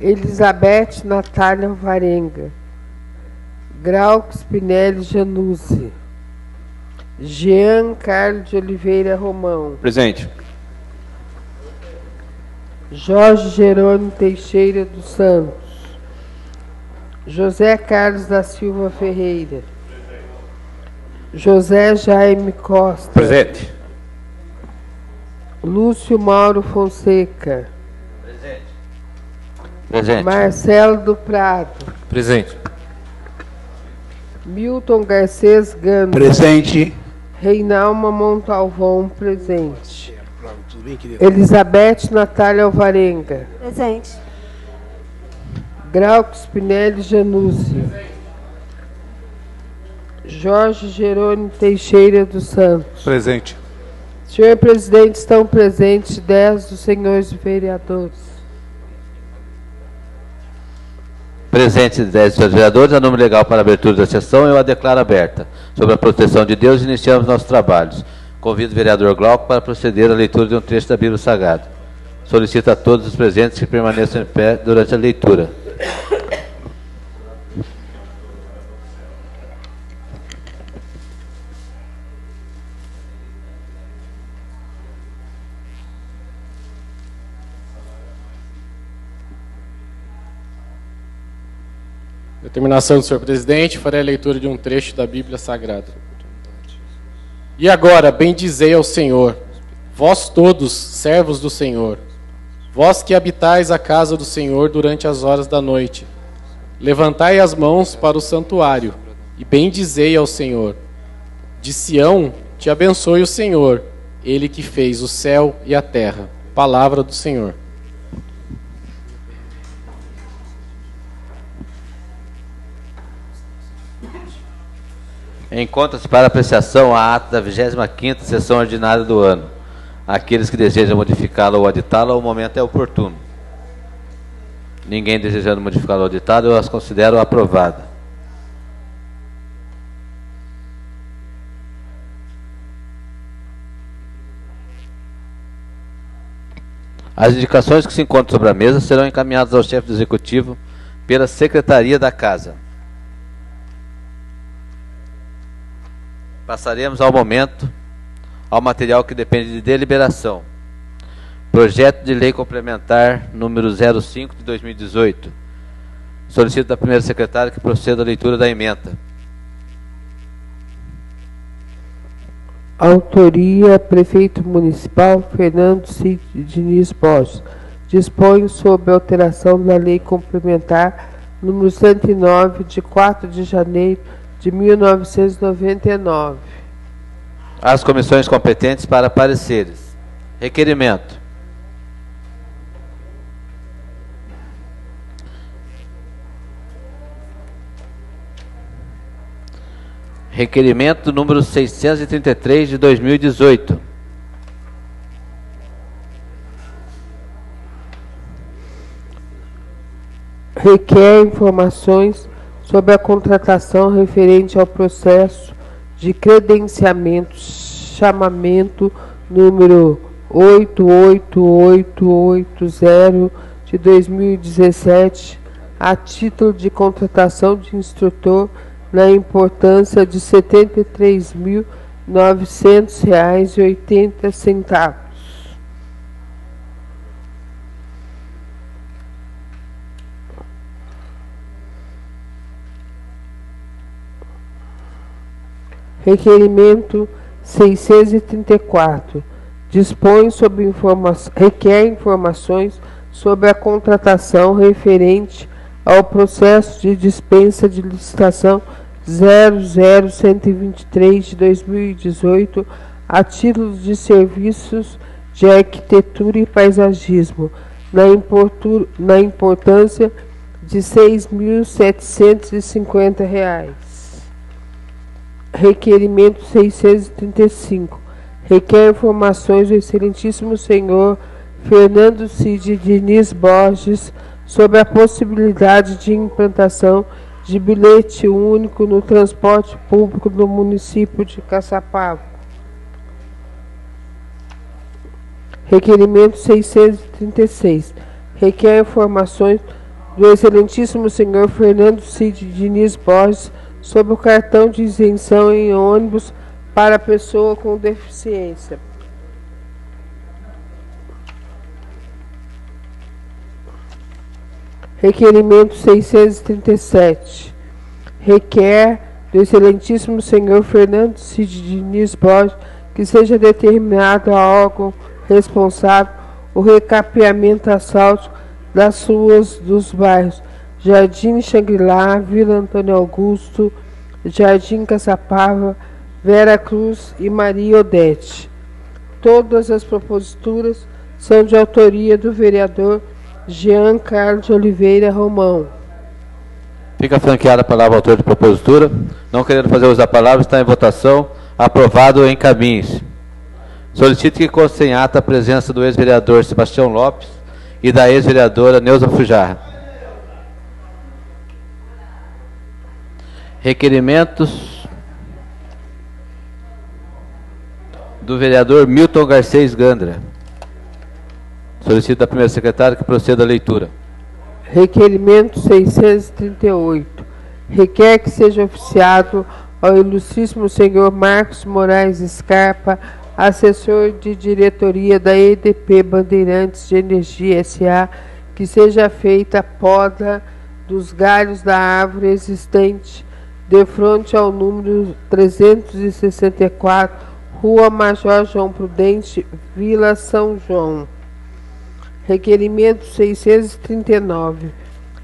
Elizabeth Natália Varenga, Grau Spinelli Januzzi, Jean Carlos de Oliveira Romão, Presente. Jorge Jerônimo Teixeira dos Santos, José Carlos da Silva Ferreira, José Jaime Costa, Presente. Lúcio Mauro Fonseca, Presente. Marcelo do Prado, Presente. Milton Garcês Gama, Presente. Reinalma Montalvão, presente. Elizabeth Natália Alvarenga, Presente. Grauco Spinelli Januzzi, Jorge Jerônimo Teixeira dos Santos. Presente. Senhor presidente, estão presentes dez dos senhores vereadores. Presente 10 senhores vereadores, a número legal para abertura da sessão, eu a declaro aberta. Sobre a proteção de Deus, iniciamos nossos trabalhos. Convido o vereador Glauco para proceder à leitura de um trecho da Bíblia Sagrada. Solicito a todos os presentes que permaneçam em pé durante a leitura. Determinação do senhor presidente, farei a leitura de um trecho da Bíblia Sagrada. E agora, bendizei ao Senhor, vós todos, servos do Senhor, vós que habitais a casa do Senhor durante as horas da noite. Levantai as mãos para o santuário e bendizei ao Senhor. De Sião te abençoe o Senhor, ele que fez o céu e a terra. Palavra do Senhor. Encontra-se para apreciação a ata da 25ª sessão ordinária do ano. Aqueles que desejam modificá-la ou aditá-la, o momento é oportuno. Ninguém desejando modificá-la ou aditá-la, eu as considero aprovada. As indicações que se encontram sobre a mesa serão encaminhadas ao chefe do executivo pela Secretaria da Casa. Passaremos ao momento, ao material que depende de deliberação. Projeto de Lei Complementar número 05 de 2018. Solicito da primeira secretária que proceda à leitura da emenda. Autoria Prefeito Municipal Fernando Cid Diniz Borges. Dispõe sobre alteração da Lei Complementar número 109 de 4 de janeiro de 1999. As comissões competentes para pareceres. Requerimento. Requerimento número 633 de 2018. requer informações sobre a contratação referente ao processo de credenciamento, chamamento número 88880 de 2017, a título de contratação de instrutor na importância de R$ 73.900,80. Requerimento 634. Dispõe sobre informa requer informações sobre a contratação referente ao processo de dispensa de licitação 00123 de 2018 a título de serviços de arquitetura e paisagismo na, importância de 6.750 reais. Requerimento 635. Requer informações do excelentíssimo senhor Fernando Cid Diniz Borges sobre a possibilidade de implantação de bilhete único no transporte público do município de Caçapava. Requerimento 636. Requer informações do excelentíssimo senhor Fernando Cid Diniz Borges sobre o cartão de isenção em ônibus para pessoa com deficiência. Requerimento 637. Requer do excelentíssimo senhor Fernando Cid Diniz Borges que seja determinado a órgão responsável o recapeamento asfáltico das ruas dos bairros Jardim Xangri-Lá, Vila Antônio Augusto, Jardim Caçapava, Vera Cruz e Maria Odete. Todas as proposituras são de autoria do vereador Jean Carlos de Oliveira Romão. Fica franqueada a palavra ao autor de propositura. Não querendo fazer uso da palavra, está em votação. Aprovado, encaminhe-se. Solicito que conste em ata a presença do ex-vereador Sebastião Lopes e da ex-vereadora Neuza Fujarra. Requerimentos do vereador Milton Garcês Gandra. Solicito da primeira secretária que proceda a leitura. Requerimento 638. Requer que seja oficiado ao ilustríssimo senhor Marcos Moraes Scarpa, assessor de diretoria da EDP Bandeirantes de Energia SA, que seja feita a poda dos galhos da árvore existente de frente ao número 364, Rua Major João Prudente, Vila São João. Requerimento 639.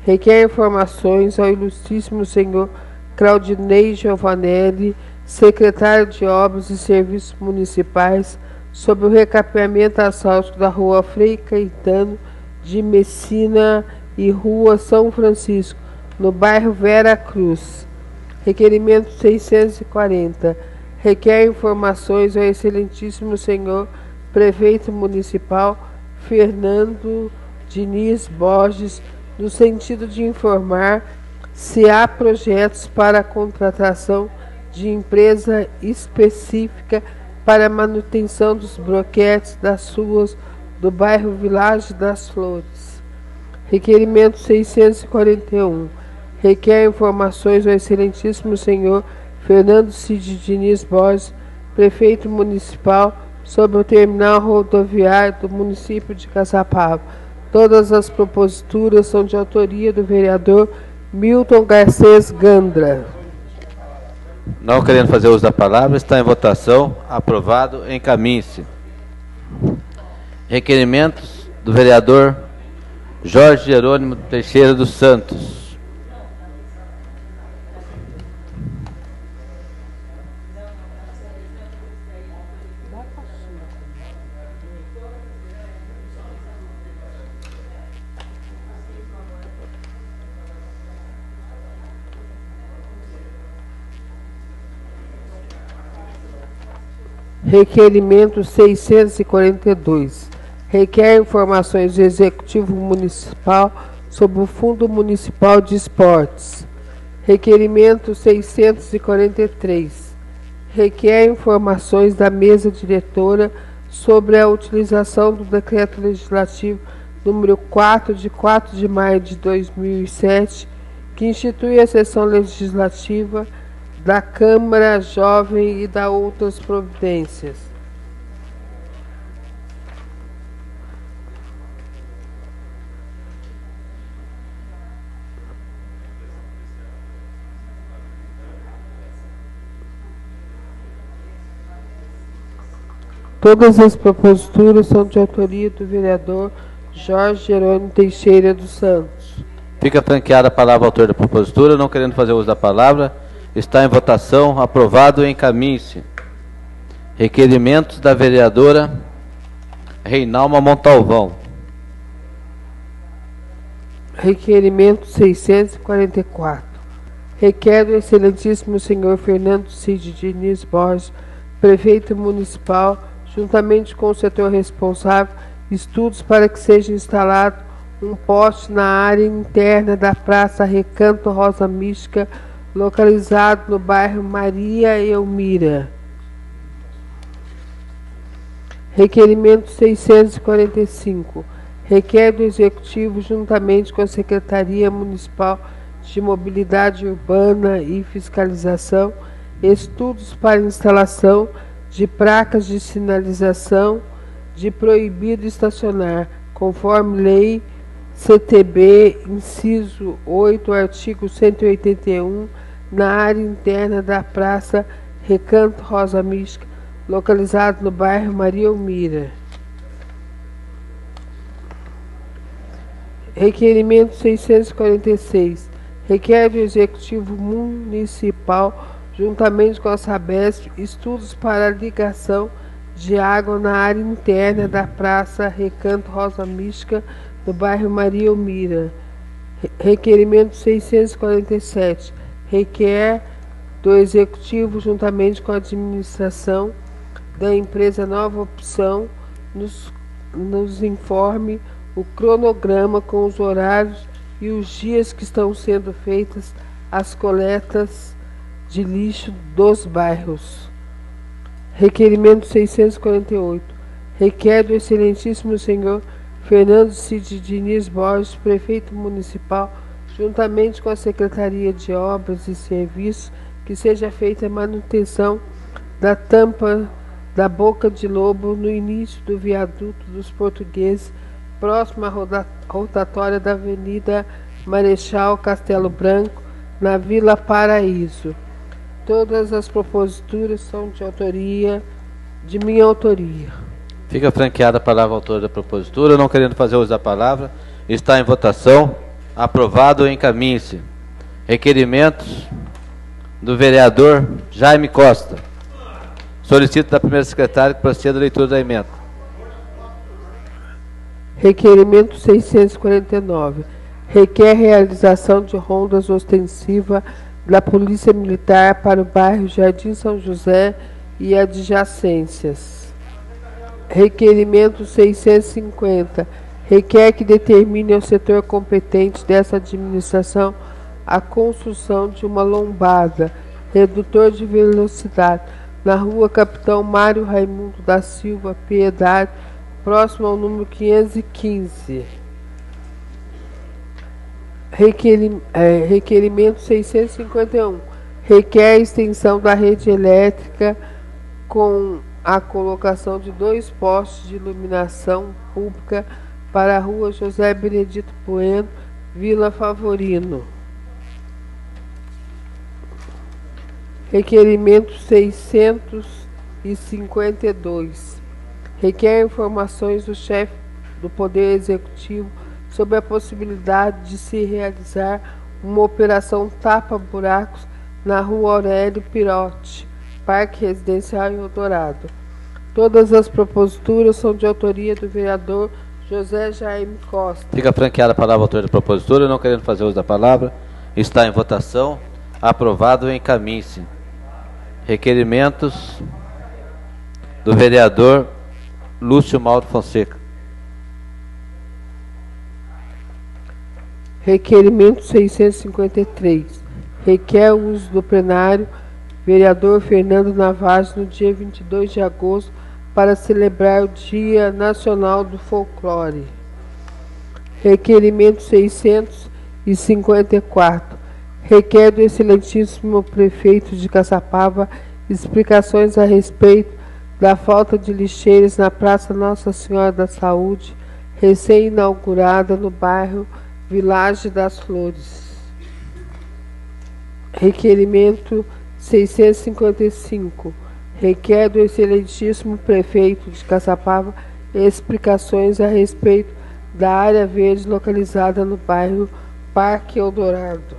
Requer informações ao ilustríssimo senhor Claudinei Giovanelli, secretário de Obras e Serviços Municipais, sobre o recapeamento asfáltico da rua Frei Caetano de Messina e rua São Francisco, no bairro Vera Cruz. Requerimento 640. Requer informações ao excelentíssimo senhor prefeito municipal Fernando Diniz Borges, no sentido de informar se há projetos para a contratação de empresa específica para manutenção dos broquetes das ruas do bairro Vilagem das Flores. Requerimento 641. Requer informações ao excelentíssimo senhor Fernando Cid Diniz Borges, prefeito municipal, sobre o terminal rodoviário do município de Caçapava. Todas as proposituras são de autoria do vereador Milton Garcês Gandra. Não querendo fazer uso da palavra, está em votação. Aprovado. Encaminhe-se. Requerimentos do vereador Jorge Jerônimo Teixeira dos Santos. Requerimento 642. Requer informações do Executivo Municipal sobre o Fundo Municipal de Esportes. Requerimento 643. Requer informações da mesa diretora sobre a utilização do Decreto Legislativo número 4 de 4 de maio de 2007, que institui a sessão legislativa da Câmara Jovem e da outras providências. Todas as proposituras são de autoria do vereador Jorge Jerônimo Teixeira dos Santos. Fica franqueada a palavra ao autor da propositura, não querendo fazer uso da palavra. Está em votação. Aprovado. Encaminhe-se. Requerimentos da vereadora Reinalma Montalvão. Requerimento 644. Requer do excelentíssimo senhor Fernando Cid Diniz Borges, prefeito municipal, juntamente com o setor responsável, estudos para que seja instalado um poste na área interna da Praça Recanto Rosa Mística, localizado no bairro Maria Elmira. Requerimento 645. requer do Executivo, juntamente com a Secretaria Municipal de Mobilidade Urbana e Fiscalização, estudos para instalação de placas de sinalização de proibido estacionar, conforme lei CTB, inciso 8, artigo 181, na área interna da Praça Recanto Rosa Mística, localizado no bairro Maria Elmira. Requerimento 646. Requer do Executivo Municipal, juntamente com a Sabesp, estudos para ligação de água na área interna da Praça Recanto Rosa Mística, no bairro Maria Elmira. Requerimento 647. Requer do Executivo, juntamente com a administração da empresa Nova Opção, nos, nos informe o cronograma com os horários e os dias que estão sendo feitas as coletas de lixo dos bairros. Requerimento 648. Requer do excelentíssimo senhor Fernando Cid Diniz Borges, prefeito municipal, juntamente com a Secretaria de Obras e Serviços, que seja feita a manutenção da tampa da Boca de Lobo no início do viaduto dos portugueses, próximo à rotatória da Avenida Marechal Castelo Branco, na Vila Paraíso. Todas as proposituras são de autoria, de minha autoria. Fica franqueada a palavra autor da propositura, não querendo fazer uso da palavra. Está em votação. Aprovado, encaminhe-se. Requerimentos do vereador Jaime Costa. Solicito da primeira secretária que proceda a leitura da emenda. Requerimento 649. Requer realização de rondas ostensiva da Polícia Militar para o bairro Jardim São José e adjacências. Requerimento 650. Requer que determine ao setor competente dessa administração a construção de uma lombada, redutor de velocidade, na rua Capitão Mário Raimundo da Silva Piedade, próximo ao número 515. Requerim, é, requerimento 651. Requer extensão da rede elétrica com a colocação de dois postes de iluminação pública para a rua José Benedito Bueno, Vila Favorino. Requerimento 652. Requer informações do chefe do Poder Executivo sobre a possibilidade de se realizar uma operação tapa-buracos na rua Aurélio Pirotti, Parque Residencial em Eldorado. Todas as proposituras são de autoria do vereador José Jaime Costa. Fica franqueada a palavra autor da propositura, não querendo fazer uso da palavra. Está em votação. Aprovado em se Requerimentos do vereador Lúcio Mauro Fonseca. Requerimento 653. Requer o uso do plenário vereador Fernando Navas no dia 22 de agosto para celebrar o Dia Nacional do Folclore. Requerimento 654. Requer do excelentíssimo prefeito de Caçapava explicações a respeito da falta de lixeiras na Praça Nossa Senhora da Saúde, recém-inaugurada no bairro Vilagem das Flores. Requerimento 655. Requer do excelentíssimo prefeito de Caçapava explicações a respeito da área verde localizada no bairro Parque Eldorado.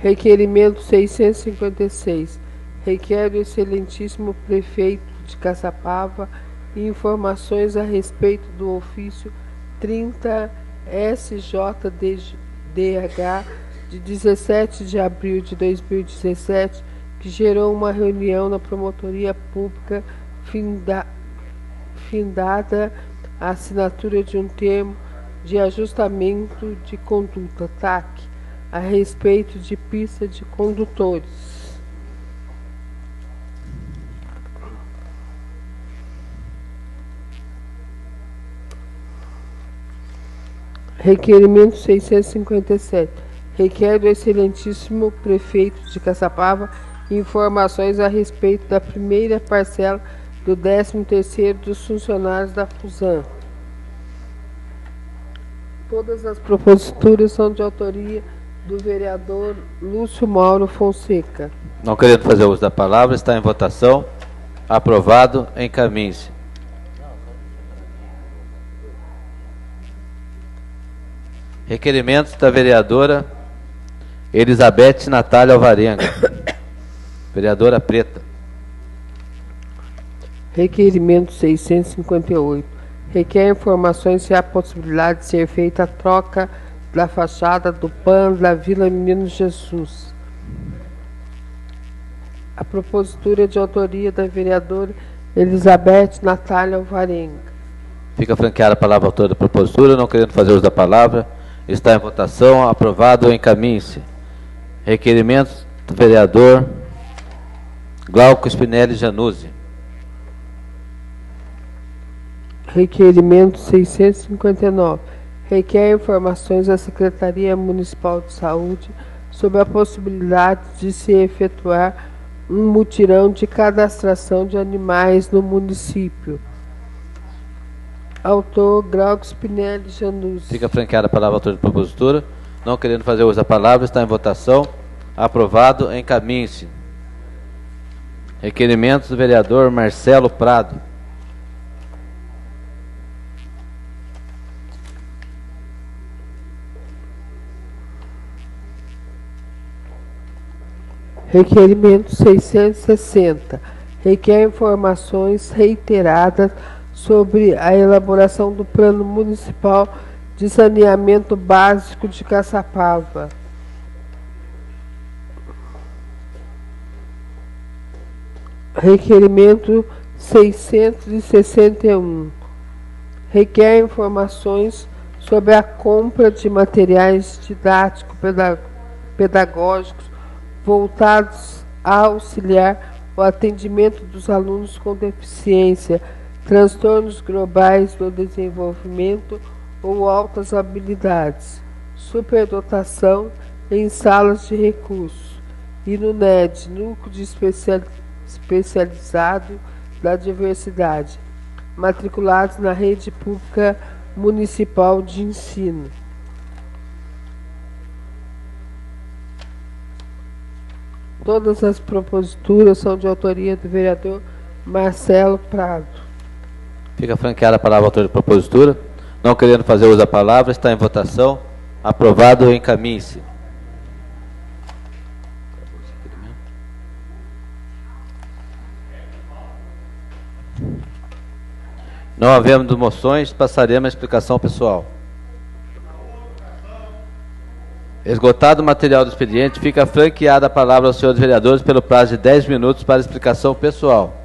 Requerimento 656. Requer do excelentíssimo prefeito de Caçapava informações a respeito do ofício 30 SJDH de 17 de abril de 2017, que gerou uma reunião na Promotoria Pública finda, findada a assinatura de um termo de ajustamento de conduta, TAC, a respeito de pista de condutores. Requerimento 657. Requer do excelentíssimo prefeito de Caçapava informações a respeito da primeira parcela do 13º dos funcionários da FUSAM. Todas as proposituras são de autoria do vereador Lúcio Mauro Fonseca. Não querendo fazer uso da palavra, está em votação. Aprovado. Encaminhe-se. Requerimentos da vereadora Elizabeth Natália Alvarenga. vereadora Preta. Requerimento 658. Requer informações se há possibilidade de ser feita a troca da fachada do PAN da Vila Menino Jesus. A propositura de autoria da vereadora Elizabeth Natália Alvarenga. Fica franqueada a palavra autora da propositura, não querendo fazer uso da palavra. Está em votação. Aprovado. Encaminhe-se. Requerimentos do vereador Glauco Spinelli Januzzi. Requerimento 659. Requer informações à Secretaria Municipal de Saúde sobre a possibilidade de se efetuar um mutirão de cadastração de animais no município. Autor Glauco Spinelli Januzzi. Fica franqueada a palavra autor da propositura. Não querendo fazer uso da palavra, está em votação. Aprovado. Encaminhe-se. Requerimentos do vereador Marcelo Prado. Requerimento 660. Requer informações reiteradas sobre a elaboração do Plano Municipal de Saneamento Básico de Caçapava. Requerimento 661. Requer informações sobre a compra de materiais didático-pedagógicos voltados a auxiliar o atendimento dos alunos com deficiência, transtornos globais do desenvolvimento ou altas habilidades, superdotação em salas de recursos e no NED, Núcleo de Especializado da Diversidade, matriculados na rede pública municipal de ensino. Todas as proposituras são de autoria do vereador Marcelo Prado. Fica franqueada a palavra autor da propositura. Não querendo fazer uso da palavra, está em votação. Aprovado, encaminhe-se. Não havendo moções, passaremos à explicação pessoal. Esgotado o material do expediente, fica franqueada a palavra aos senhores vereadores pelo prazo de 10 minutos para explicação pessoal.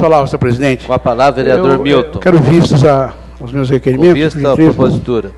Olá, senhor presidente. Com a palavra, vereador eu, Milton. Eu quero vistos a, aos meus requerimentos. Com vista à propositura.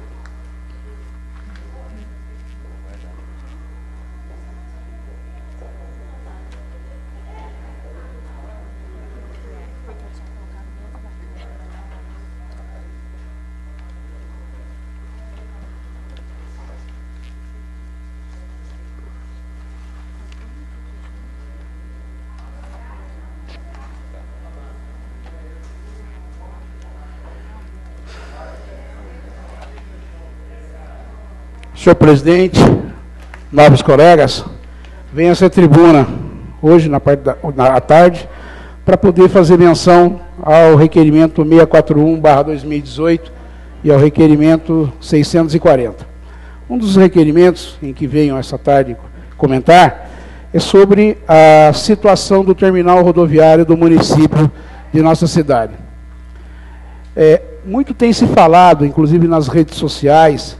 Senhor presidente, nobres colegas, venho a essa tribuna hoje, na parte da na, tarde, para poder fazer menção ao requerimento 641-2018 e ao requerimento 640. Um dos requerimentos em que venho essa tarde comentar é sobre a situação do terminal rodoviário do município de nossa cidade. É, muito tem se falado, inclusive nas redes sociais,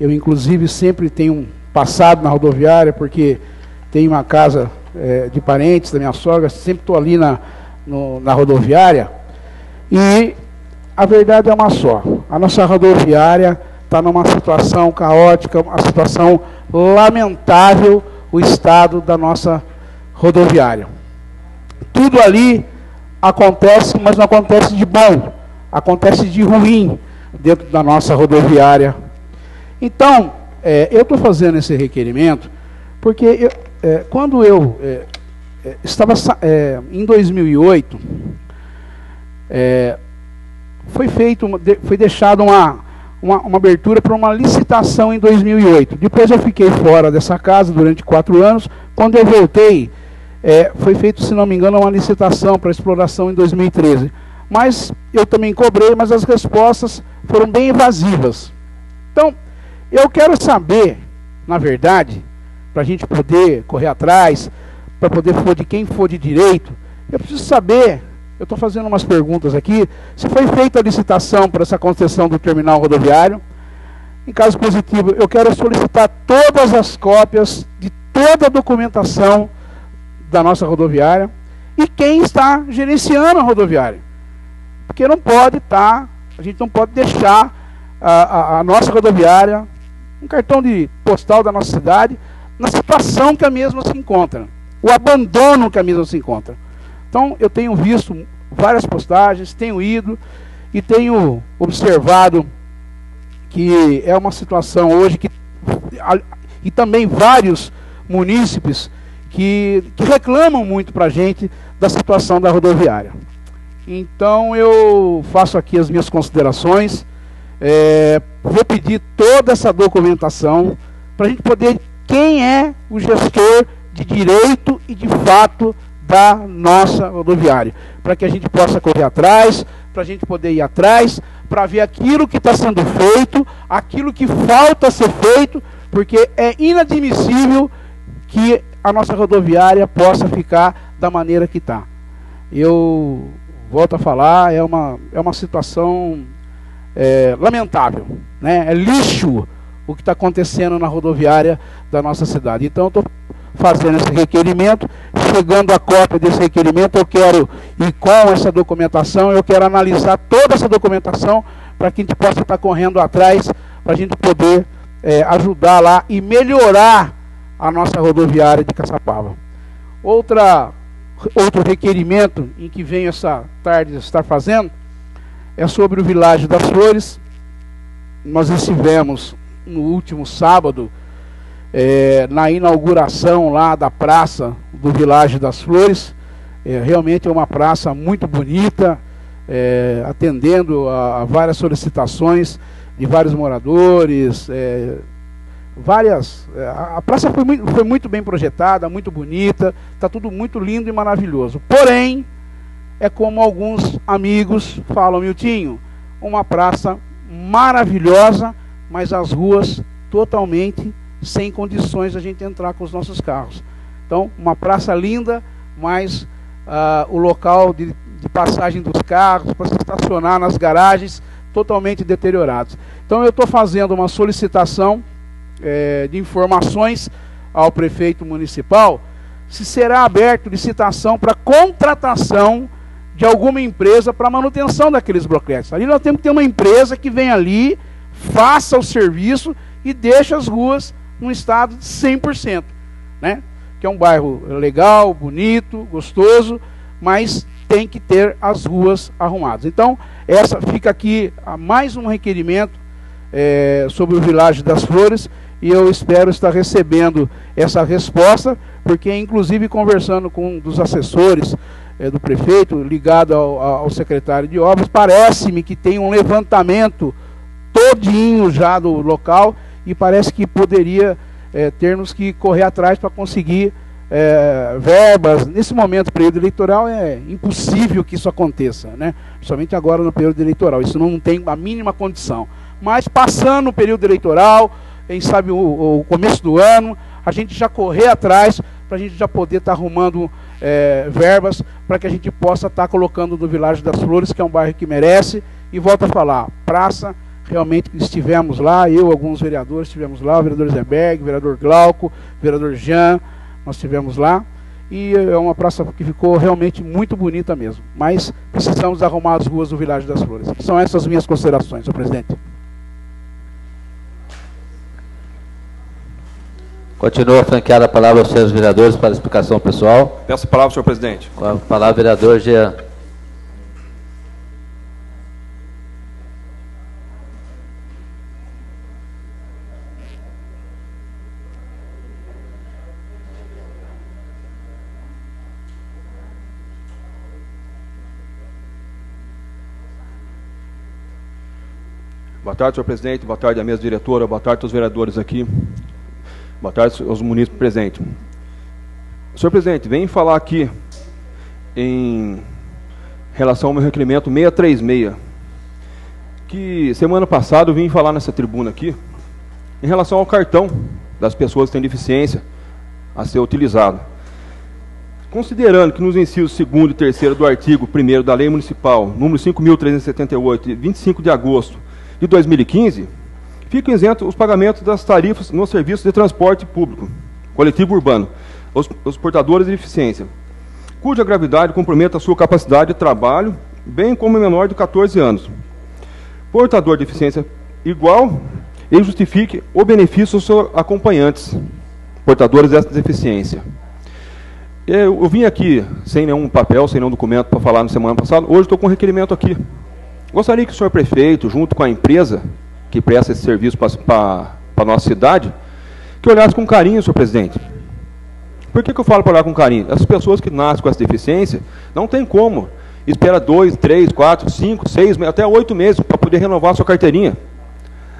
eu, inclusive, sempre tenho passado na rodoviária, porque tenho uma casa é, de parentes da minha sogra, sempre estou ali na, no, na rodoviária. E a verdade é uma só: a nossa rodoviária está numa situação caótica, uma situação lamentável, o estado da nossa rodoviária. Tudo ali acontece, mas não acontece de bom, acontece de ruim dentro da nossa rodoviária. Então, é, eu estou fazendo esse requerimento porque eu, é, quando eu é, é estava é, em 2008, é, foi feito, foi deixada uma, uma, uma, abertura para uma licitação em 2008. Depois eu fiquei fora dessa casa durante quatro anos. Quando eu voltei, foi feito, se não me engano, uma licitação para exploração em 2013. Mas eu também cobrei, mas as respostas foram bem evasivas. Então, eu quero saber, na verdade, para a gente poder correr atrás, para poder for de quem for de direito, eu preciso saber eu estou fazendo umas perguntas aqui. Se foi feita a licitação para essa concessão do terminal rodoviário, em caso positivo, eu quero solicitar todas as cópias de toda a documentação da nossa rodoviária e quem está gerenciando a rodoviária. Porque não pode estar, tá, a gente não pode deixar a, a, a nossa rodoviária, um cartão de postal da nossa cidade, na situação que a mesma se encontra, o abandono que a mesma se encontra. Então, eu tenho visto várias postagens, tenho ido e tenho observado que é uma situação hoje que e também vários munícipes que, que reclamam muito para a gente da situação da rodoviária. Então eu faço aqui as minhas considerações, é, vou pedir toda essa documentação para a gente poder quem é o gestor de direito e de fato da nossa rodoviária, para que a gente possa correr atrás, para a gente poder ir atrás, para ver aquilo que está sendo feito, aquilo que falta ser feito, porque é inadmissível que a nossa rodoviária possa ficar da maneira que está. Eu volto a falar, é uma, é uma situação é, lamentável, né? é lixo o que está acontecendo na rodoviária da nossa cidade. Então, estou fazendo esse requerimento, chegando a cópia desse requerimento, eu quero ir com essa documentação, eu quero analisar toda essa documentação para que a gente possa estar correndo atrás, para a gente poder é, ajudar lá e melhorar a nossa rodoviária de Caçapava. Outra, outro requerimento em que venho essa tarde estar fazendo é sobre o Világio das Flores. Nós estivemos no último sábado, é, na inauguração lá da praça do Világio das Flores. É, realmente é uma praça muito bonita, é, atendendo a, a, várias solicitações de vários moradores. É, várias. A, a praça foi muito, foi muito bem projetada, muito bonita, está tudo muito lindo e maravilhoso. Porém, é como alguns amigos falam, Miltinho, uma praça maravilhosa, mas as ruas totalmente sem condições a gente entrar com os nossos carros. Então, uma praça linda, mas uh, o local de, de, passagem dos carros, para se estacionar nas garagens, totalmente deteriorados. Então, eu estou fazendo uma solicitação é, de informações ao prefeito municipal se será aberto licitação para contratação de alguma empresa para manutenção daqueles bloquetes. Ali nós temos que ter uma empresa que venha ali, faça o serviço e deixe as ruas num estado de 100%, né? Que é um bairro legal, bonito, gostoso, mas tem que ter as ruas arrumadas. Então, essa fica aqui mais um requerimento é, sobre o Világio das Flores e eu espero estar recebendo essa resposta, porque inclusive conversando com um dos assessores é, do prefeito, ligado ao, ao secretário de obras, parece-me que tem um levantamento todinho já do local e parece que poderia é, termos que correr atrás para conseguir é, verbas. Nesse momento, período eleitoral, é impossível que isso aconteça, né? Somente agora no período eleitoral. Isso não tem a mínima condição. Mas passando o período eleitoral, quem sabe o, o começo do ano, a gente já correr atrás para a gente já poder estar tá arrumando é, verbas para que a gente possa estar tá colocando no Világio das Flores, que é um bairro que merece. E volto a falar, praça realmente estivemos lá, eu, alguns vereadores estivemos lá, o vereador Zeberg, vereador Glauco, vereador Jean, nós estivemos lá. E é uma praça que ficou realmente muito bonita mesmo. Mas precisamos arrumar as ruas do Világio das Flores. São essas minhas considerações, senhor presidente. Continua franqueada a palavra aos senhores vereadores para explicação pessoal. Peço a palavra, senhor presidente. Com a palavra, vereador Jean. Boa tarde, senhor presidente. Boa tarde, a mesa diretora. Boa tarde aos vereadores aqui. Boa tarde aos munícipes presentes. Senhor presidente, venho falar aqui em relação ao meu requerimento 636, que semana passada eu vim falar nessa tribuna aqui, em relação ao cartão das pessoas que têm deficiência a ser utilizado. Considerando que nos incisos 2 e 3 do artigo 1 da Lei Municipal, número 5.378, de 25 de agosto de 2015, ficam isentos os pagamentos das tarifas no serviço de transporte público, coletivo urbano, os, os portadores de deficiência, cuja gravidade comprometa a sua capacidade de trabalho, bem como menor de 14 anos. Portador de deficiência igual e justifique o benefício aos seus acompanhantes, portadores dessa deficiência. Eu, eu vim aqui sem nenhum papel, sem nenhum documento para falar na semana passada, hoje estou com um requerimento aqui. Gostaria que o senhor prefeito, junto com a empresa que presta esse serviço para a nossa cidade, que olhasse com carinho, senhor presidente. Por que, que eu falo para olhar com carinho? As pessoas que nascem com essa deficiência não tem como. Espera dois, três, quatro, cinco, seis, até oito meses para poder renovar a sua carteirinha.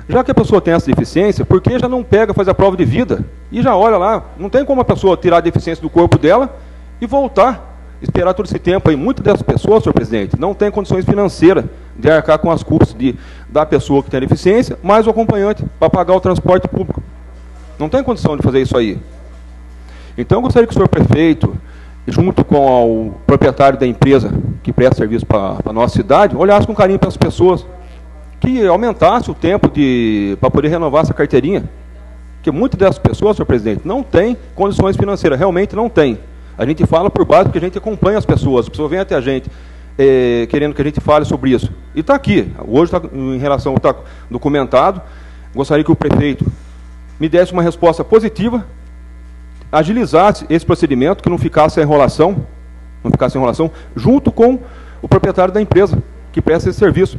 Já que a pessoa tem essa deficiência, por que já não pega, faz a prova de vida e já olha lá? Não tem como a pessoa tirar a deficiência do corpo dela e voltar esperar todo esse tempo aí. Muitas dessas pessoas, senhor presidente, não têm condições financeiras de arcar com as custas de, da pessoa que tem deficiência, mais o acompanhante para pagar o transporte público. Não tem condição de fazer isso aí. Então, eu gostaria que o senhor prefeito, junto com o proprietário da empresa que presta serviço para a nossa cidade, olhasse com carinho para as pessoas, que aumentasse o tempo para poder renovar essa carteirinha. Porque muitas dessas pessoas, senhor presidente, não têm condições financeiras, realmente não têm. A gente fala por base porque a gente acompanha as pessoas. As pessoas vêm até a gente é, querendo que a gente fale sobre isso. E está aqui. Hoje, tá, em relação está documentado. Gostaria que o prefeito me desse uma resposta positiva, agilizasse esse procedimento, que não ficasse a enrolação, não ficasse enrolação, junto com o proprietário da empresa que presta esse serviço.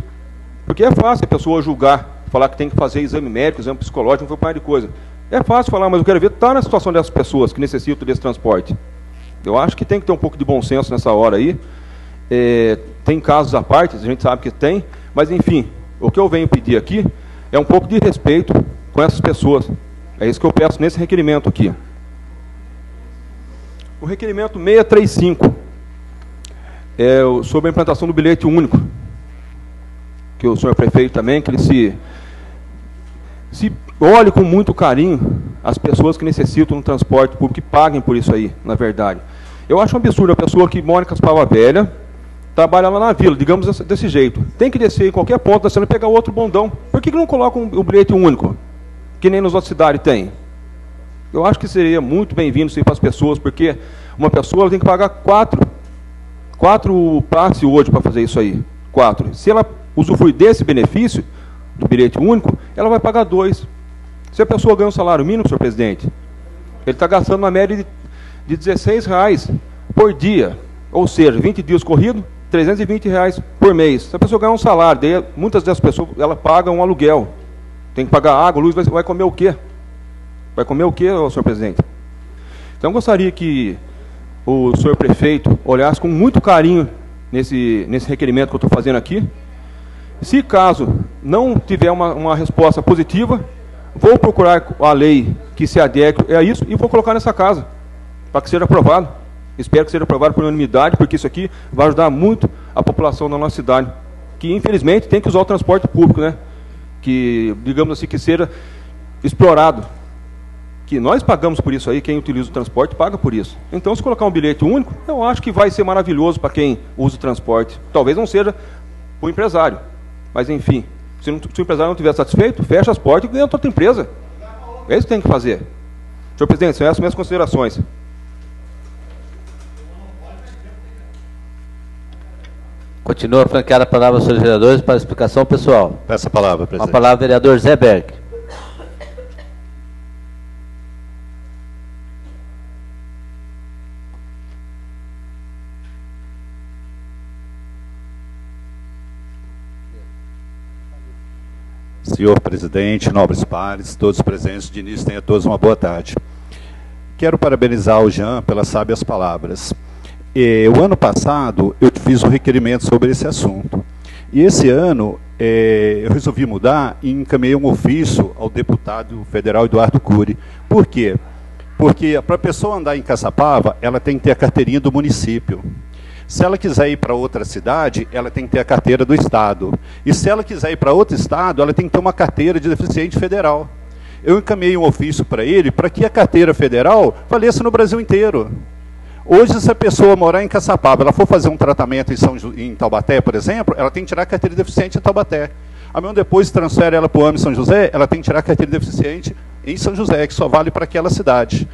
Porque é fácil a pessoa julgar, falar que tem que fazer exame médico, exame psicológico, não foi para de coisa. É fácil falar, mas eu quero ver, está na situação dessas pessoas que necessitam desse transporte. Eu acho que tem que ter um pouco de bom senso nessa hora aí. É, tem casos à parte, a gente sabe que tem, mas enfim, o que eu venho pedir aqui é um pouco de respeito com essas pessoas. É isso que eu peço nesse requerimento aqui. O requerimento 635 é sobre a implantação do bilhete único. Que o senhor prefeito também, que ele se, se olhe com muito carinho as pessoas que necessitam do transporte público, que paguem por isso aí, na verdade. Eu acho um absurdo a pessoa que mora em Caspava Velha, trabalha lá na vila, digamos desse jeito. Tem que descer em qualquer ponto da cena e pegar outro bondão. Por que, que não coloca um, um bilhete único? Que nem nas outras cidades tem. Eu acho que seria muito bem-vindo para as pessoas, porque uma pessoa tem que pagar quatro, quatro passes hoje para fazer isso aí. Quatro. Se ela usufruir desse benefício, do bilhete único, ela vai pagar dois. Se a pessoa ganha um salário mínimo, senhor presidente, ele está gastando uma média de, de 16 reais por dia. Ou seja, 20 dias corrido, 320 reais por mês. Se a pessoa ganhar um salário, daí, muitas dessas pessoas ela paga um aluguel. Tem que pagar água, luz, vai, comer o quê? Vai comer o quê, senhor presidente? Então gostaria que o senhor prefeito olhasse com muito carinho nesse, nesse requerimento que eu estou fazendo aqui. Se caso não tiver uma, uma resposta positiva, Vou procurar a lei que se adeque a isso e vou colocar nessa casa, para que seja aprovado. Espero que seja aprovado por unanimidade, porque isso aqui vai ajudar muito a população da nossa cidade, que infelizmente tem que usar o transporte público, né? Que, digamos assim, que seja explorado. Que nós pagamos por isso aí, quem utiliza o transporte paga por isso. Então, se colocar um bilhete único, eu acho que vai ser maravilhoso para quem usa o transporte. Talvez não seja para o empresário, mas enfim, se, não, se o empresário não estiver satisfeito, fecha as portas e ganha outra empresa. É isso que tem que fazer. Senhor presidente, são essas minhas considerações. Continua franqueada a palavra aos vereadores para explicação pessoal. Peça a palavra, presidente. A palavra, vereador Zé Berg. Senhor presidente, nobres pares, todos presentes, de início tenha todos uma boa tarde. Quero parabenizar o Jean pelas sábias palavras. E, o ano passado eu fiz um requerimento sobre esse assunto. E esse ano é, eu resolvi mudar e encaminhei um ofício ao deputado federal Eduardo Cury. Por quê? Porque para a pessoa andar em Caçapava, ela tem que ter a carteirinha do município. Se ela quiser ir para outra cidade, ela tem que ter a carteira do Estado. E se ela quiser ir para outro Estado, ela tem que ter uma carteira de deficiente federal. Eu encaminhei um ofício para ele para que a carteira federal valesse no Brasil inteiro. Hoje, se a pessoa morar em Caçapava, ela for fazer um tratamento em, São, em Taubaté, por exemplo, ela tem que tirar a carteira de deficiente em Taubaté. A mesmo depois transfere ela para o AME São José, ela tem que tirar a carteira de deficiente em São José, que só vale para aquela cidade.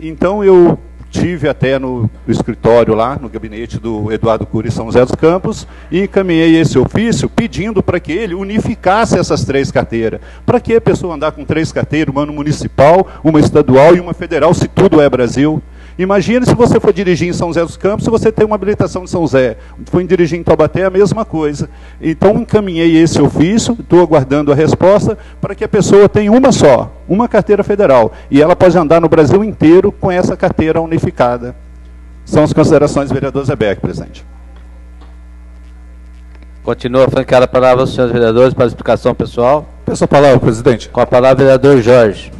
Então, eu tive até no, no, escritório lá, no gabinete do Eduardo Cury São José dos Campos, e encaminhei esse ofício pedindo para que ele unificasse essas três carteiras. Para que a pessoa andar com três carteiras, uma municipal, uma estadual e uma federal, se tudo é Brasil? Imagine se você for dirigir em São José dos Campos, se você tem uma habilitação de São José. Foi dirigir em Taubaté, a mesma coisa. Então, encaminhei esse ofício, estou aguardando a resposta, para que a pessoa tenha uma só, uma carteira federal. E ela pode andar no Brasil inteiro com essa carteira unificada. São as considerações do vereador Zebeck, presidente. Continua franqueada a palavra aos senhores vereadores para explicação pessoal. Peço a palavra, presidente. Com a palavra, vereador Jorge.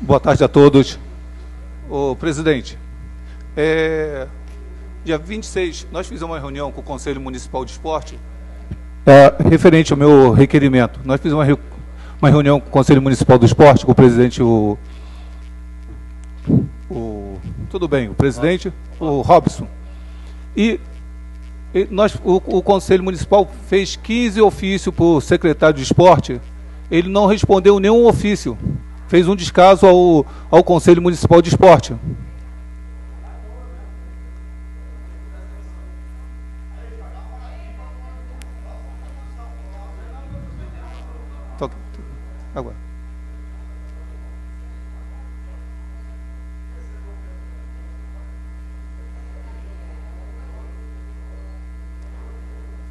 Boa tarde a todos. O presidente, é, dia 26, nós fizemos uma reunião com o Conselho Municipal de Esporte, é, referente ao meu requerimento. Nós fizemos uma, uma reunião com o Conselho Municipal do Esporte, com o presidente, o, o tudo bem, o presidente, o Robson. E, e nós, o, o Conselho Municipal fez 15 ofícios para o secretário de esporte, ele não respondeu nenhum ofício fez um descaso ao, ao Conselho Municipal de Esporte. Agora.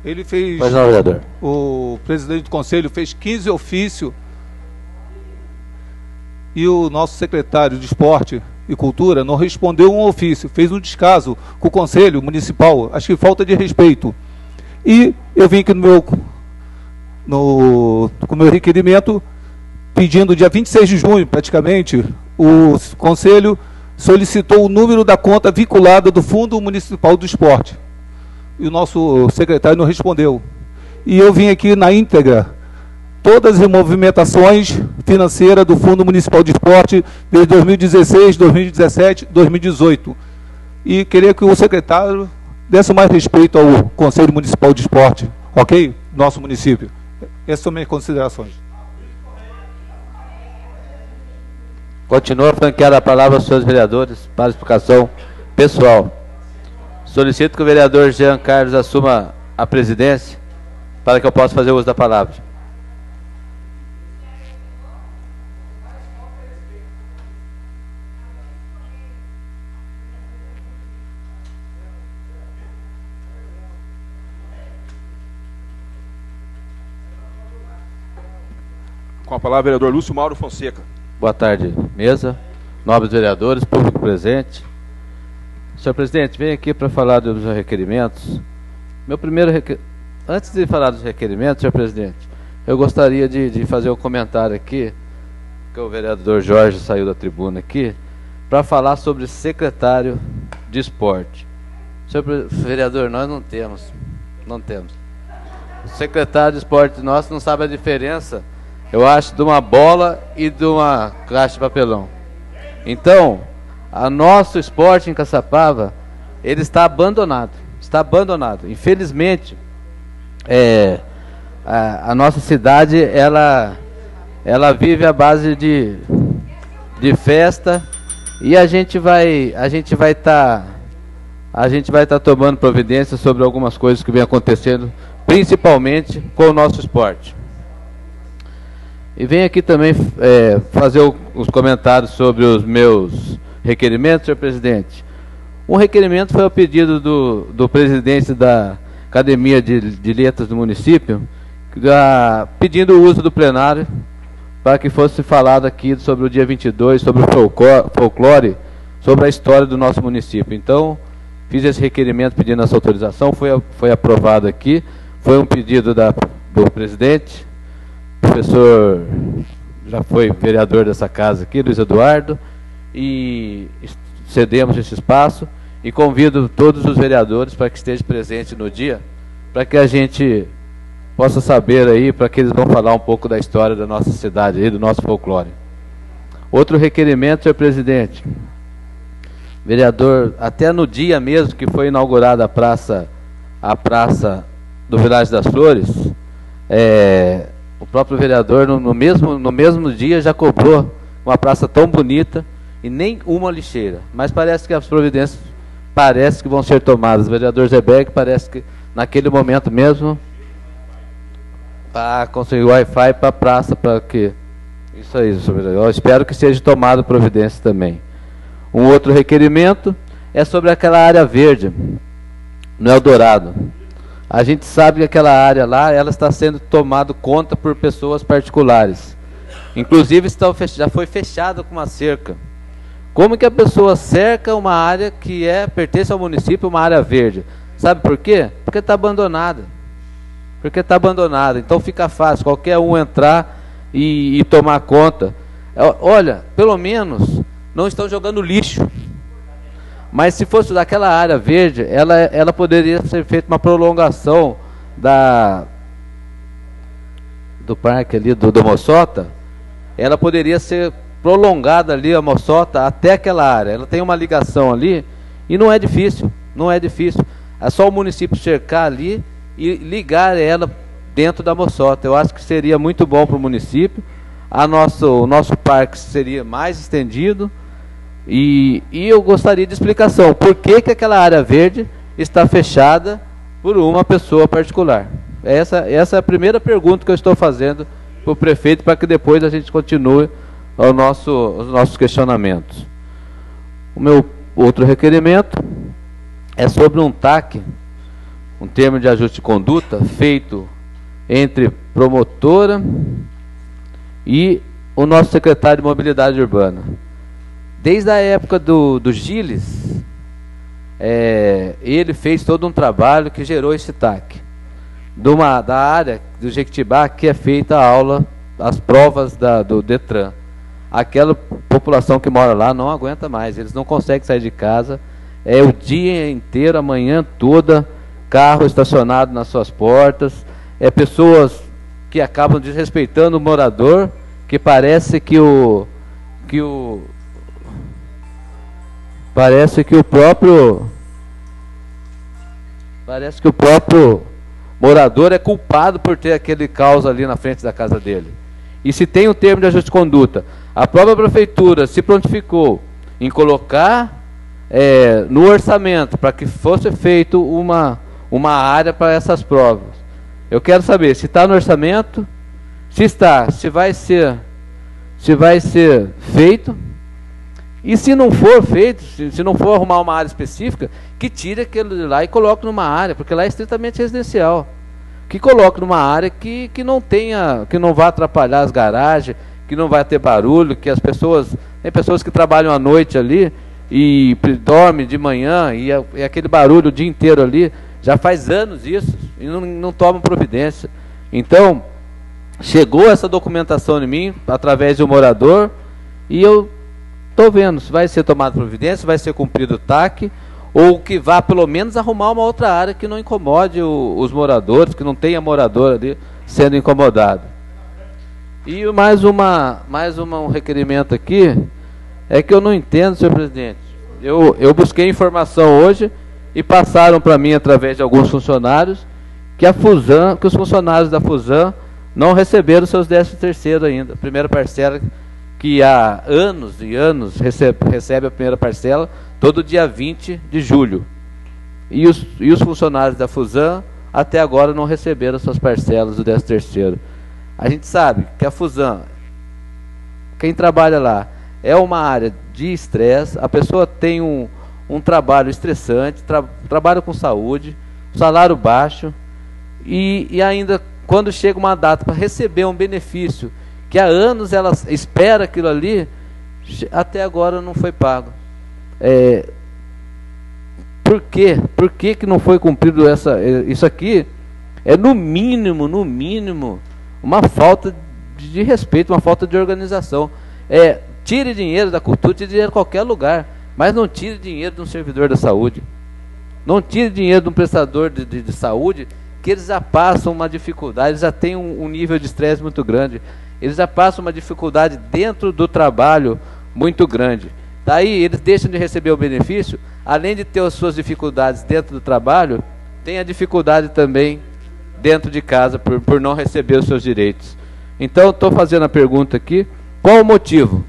Ele fez. Pois não, vereador. O presidente do conselho fez 15 ofícios e o nosso secretário de Esporte e Cultura não respondeu um ofício, fez um descaso com o Conselho Municipal, acho que falta de respeito. E eu vim aqui no meu, no, com o meu requerimento, pedindo dia 26 de junho, praticamente, o Conselho solicitou o número da conta vinculada do Fundo Municipal do Esporte. E o nosso secretário não respondeu. E eu vim aqui na íntegra todas as movimentações financeiras do Fundo Municipal de Esporte desde 2016, 2017, 2018. E queria que o secretário desse mais respeito ao Conselho Municipal de Esporte, ok? Nosso município. Essas são minhas considerações. Continua franqueada a palavra aos senhores vereadores para explicação pessoal. Solicito que o vereador Jean Carlos assuma a presidência para que eu possa fazer uso da palavra. Com a palavra, vereador Lúcio Mauro Fonseca. Boa tarde, mesa, nobres vereadores, público presente. Senhor presidente, venho aqui para falar dos requerimentos. Meu primeiro requer... Antes de falar dos requerimentos, senhor presidente, eu gostaria de, de fazer um comentário aqui, que o vereador Jorge saiu da tribuna aqui, para falar sobre secretário de esporte. Senhor vereador, nós não temos, não temos. O secretário de esporte nosso não sabe a diferença eu acho, de uma bola e de uma caixa de papelão. Então, a nosso esporte em Caçapava, ele está abandonado. Está abandonado. Infelizmente, é, a, a, nossa cidade, ela, ela vive à base de, de festa e a gente vai a gente vai estar tá, a gente vai estar tá tomando providência sobre algumas coisas que vem acontecendo, principalmente com o nosso esporte. E venho aqui também é, fazer o, os comentários sobre os meus requerimento, senhor presidente. Um requerimento foi ao pedido do, do presidente da Academia de, de Letras do município, da, pedindo o uso do plenário para que fosse falado aqui sobre o dia 22, sobre o folclore, sobre a história do nosso município. Então, fiz esse requerimento pedindo essa autorização, foi, foi aprovado aqui, foi um pedido da, do presidente, professor já foi vereador dessa casa aqui, Luiz Eduardo, e cedemos esse espaço e convido todos os vereadores para que estejam presentes no dia, para que a gente possa saber aí, para que eles vão falar um pouco da história da nossa cidade aí, do nosso folclore. Outro requerimento, senhor presidente. Vereador, até no dia mesmo que foi inaugurada a praça, a praça do Vilagem das Flores, é, o próprio vereador no, no, mesmo, no mesmo dia já cobrou uma praça tão bonita e nem uma lixeira. Mas parece que as providências parece que vão ser tomadas. O vereador Zeberg parece que naquele momento mesmo para conseguir Wi-Fi para a praça, para que isso aí, vereador. Eu espero que seja tomado providência também. Um outro requerimento é sobre aquela área verde no Eldorado. A gente sabe que aquela área lá, ela está sendo tomada conta por pessoas particulares. Inclusive está, já foi fechada com uma cerca. Como que a pessoa cerca uma área que é pertence ao município, uma área verde? Sabe por quê? Porque está abandonada. Porque está abandonada. Então fica fácil qualquer um entrar e, e tomar conta. Olha, pelo menos não estão jogando lixo. Mas se fosse daquela área verde, ela, ela poderia ser feita uma prolongação da do parque ali do, do Moçota, ela poderia ser prolongada ali a Moçota até aquela área. Ela tem uma ligação ali e não é difícil, não é difícil. É só o município cercar ali e ligar ela dentro da Moçota. Eu acho que seria muito bom para o município. A nosso, o nosso parque seria mais estendido e, e eu gostaria de explicação. Por que, que aquela área verde está fechada por uma pessoa particular? Essa, essa é a primeira pergunta que eu estou fazendo para o prefeito, para que depois a gente continue o nosso, os nossos questionamentos. O meu outro requerimento é sobre um TAC, um termo de ajuste de conduta, feito entre promotora e o nosso secretário de Mobilidade Urbana. Desde a época do, do Giles, é, ele fez todo um trabalho que gerou esse TAC. Uma, da área do Jequitibá que é feita a aula, as provas da, do Detran. Aquela população que mora lá não aguenta mais, eles não conseguem sair de casa. É o dia inteiro, a manhã toda, carro estacionado nas suas portas. É pessoas que acabam desrespeitando o morador, que parece que o, que o, Parece que o próprio parece que o próprio morador é culpado por ter aquele caos ali na frente da casa dele. E se tem o um termo de ajuste de conduta, a própria prefeitura se prontificou em colocar é, no orçamento para que fosse feito uma, uma área para essas provas. Eu quero saber se está no orçamento, se está, se vai ser, se vai ser feito e se não for feito, se, se não for arrumar uma área específica, que tire aquele de lá e coloque numa área, porque lá é estritamente residencial. Que coloque numa área que, que não tenha, que não vá atrapalhar as garagens, que não vai ter barulho, que as pessoas. Tem pessoas que trabalham à noite ali e dormem de manhã e, é aquele barulho o dia inteiro ali. Já faz anos isso e não, não tomam providência. Então, chegou essa documentação em mim através de um morador e eu Estou vendo se vai ser tomada providência, vai ser cumprido o TAC, ou que vá pelo menos arrumar uma outra área que não incomode o, os moradores, que não tenha morador ali sendo incomodado. E mais, uma, mais uma, um requerimento aqui, é que eu não entendo, senhor presidente. Eu, eu busquei informação hoje e passaram para mim, através de alguns funcionários, que a Fusan, que os funcionários da Fusan não receberam seus 13 terceiro ainda. Primeira parcela que há anos e anos recebe, recebe a primeira parcela todo dia 20 de julho. E os, e os funcionários da Fusan até agora não receberam suas parcelas do 13 terceiro. A gente sabe que a Fusan, quem trabalha lá, é uma área de estresse, a pessoa tem um, um trabalho estressante, tra trabalha com saúde, salário baixo, e, e ainda quando chega uma data para receber um benefício que há anos ela espera aquilo ali, até agora não foi pago. É, por quê? Por que, que não foi cumprido essa, isso aqui? É no mínimo, no mínimo, uma falta de respeito, uma falta de organização. É, tire dinheiro da cultura, tire dinheiro de qualquer lugar, mas não tire dinheiro de um servidor da saúde. Não tire dinheiro de um prestador de, de, de saúde que eles já passam uma dificuldade, já têm um, um nível de estresse muito grande, eles já passam uma dificuldade dentro do trabalho muito grande. Daí eles deixam de receber o benefício, além de ter as suas dificuldades dentro do trabalho, tem a dificuldade também dentro de casa por, por não receber os seus direitos. Então, estou fazendo a pergunta aqui: qual o motivo?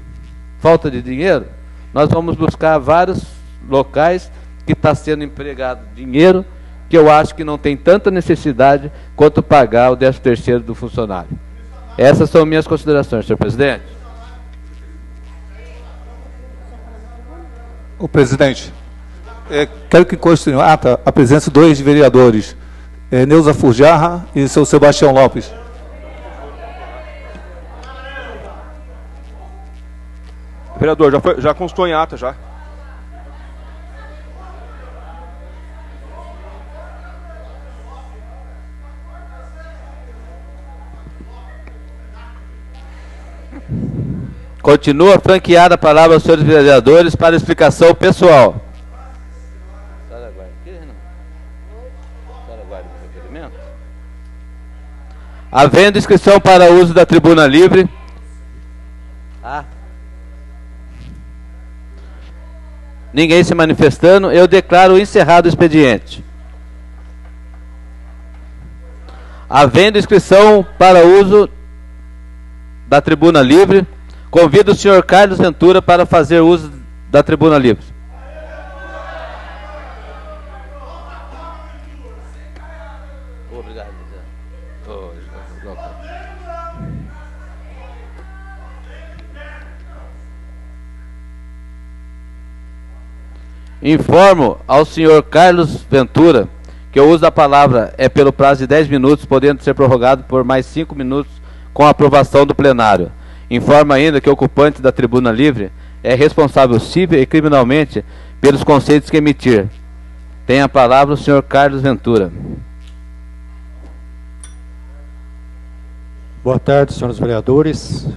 Falta de dinheiro? Nós vamos buscar vários locais que está sendo empregado dinheiro que eu acho que não tem tanta necessidade quanto pagar o 13 terceiro do funcionário. Essas são minhas considerações, senhor presidente. O presidente, é, quero que conste em ata a presença de dois vereadores, é, Neuza Furjarra e seu Sebastião Lopes. Vereador, já, foi, já constou em ata já. Continua franqueada a palavra aos senhores vereadores para explicação pessoal. Havendo inscrição para uso da tribuna livre. Ah. Ninguém se manifestando, eu declaro encerrado o expediente. Havendo inscrição para uso da tribuna livre. Convido o senhor Carlos Ventura para fazer uso da tribuna livre. Obrigado. Informo ao senhor Carlos Ventura que o uso da palavra é pelo prazo de 10 minutos, podendo ser prorrogado por mais 5 minutos com a aprovação do plenário. Informa ainda que o ocupante da tribuna livre é responsável civil e criminalmente pelos conceitos que emitir. Tem a palavra o senhor Carlos Ventura. Boa tarde, senhores vereadores.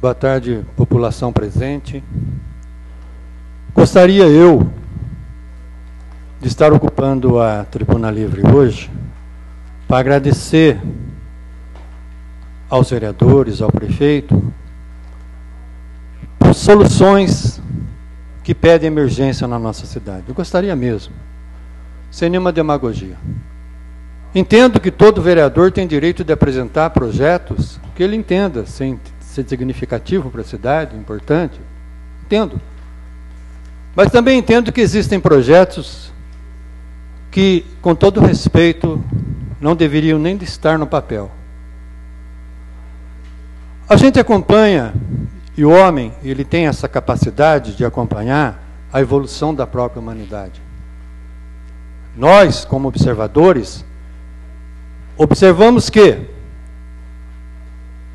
Boa tarde, população presente. Gostaria eu de estar ocupando a tribuna livre hoje para agradecer aos vereadores, ao prefeito, soluções que pedem emergência na nossa cidade. Eu gostaria mesmo, sem nenhuma demagogia. Entendo que todo vereador tem direito de apresentar projetos que ele entenda sem ser significativo para a cidade, importante. Entendo. Mas também entendo que existem projetos que, com todo respeito, não deveriam nem estar no papel. A gente acompanha, e o homem, ele tem essa capacidade de acompanhar a evolução da própria humanidade. Nós, como observadores, observamos que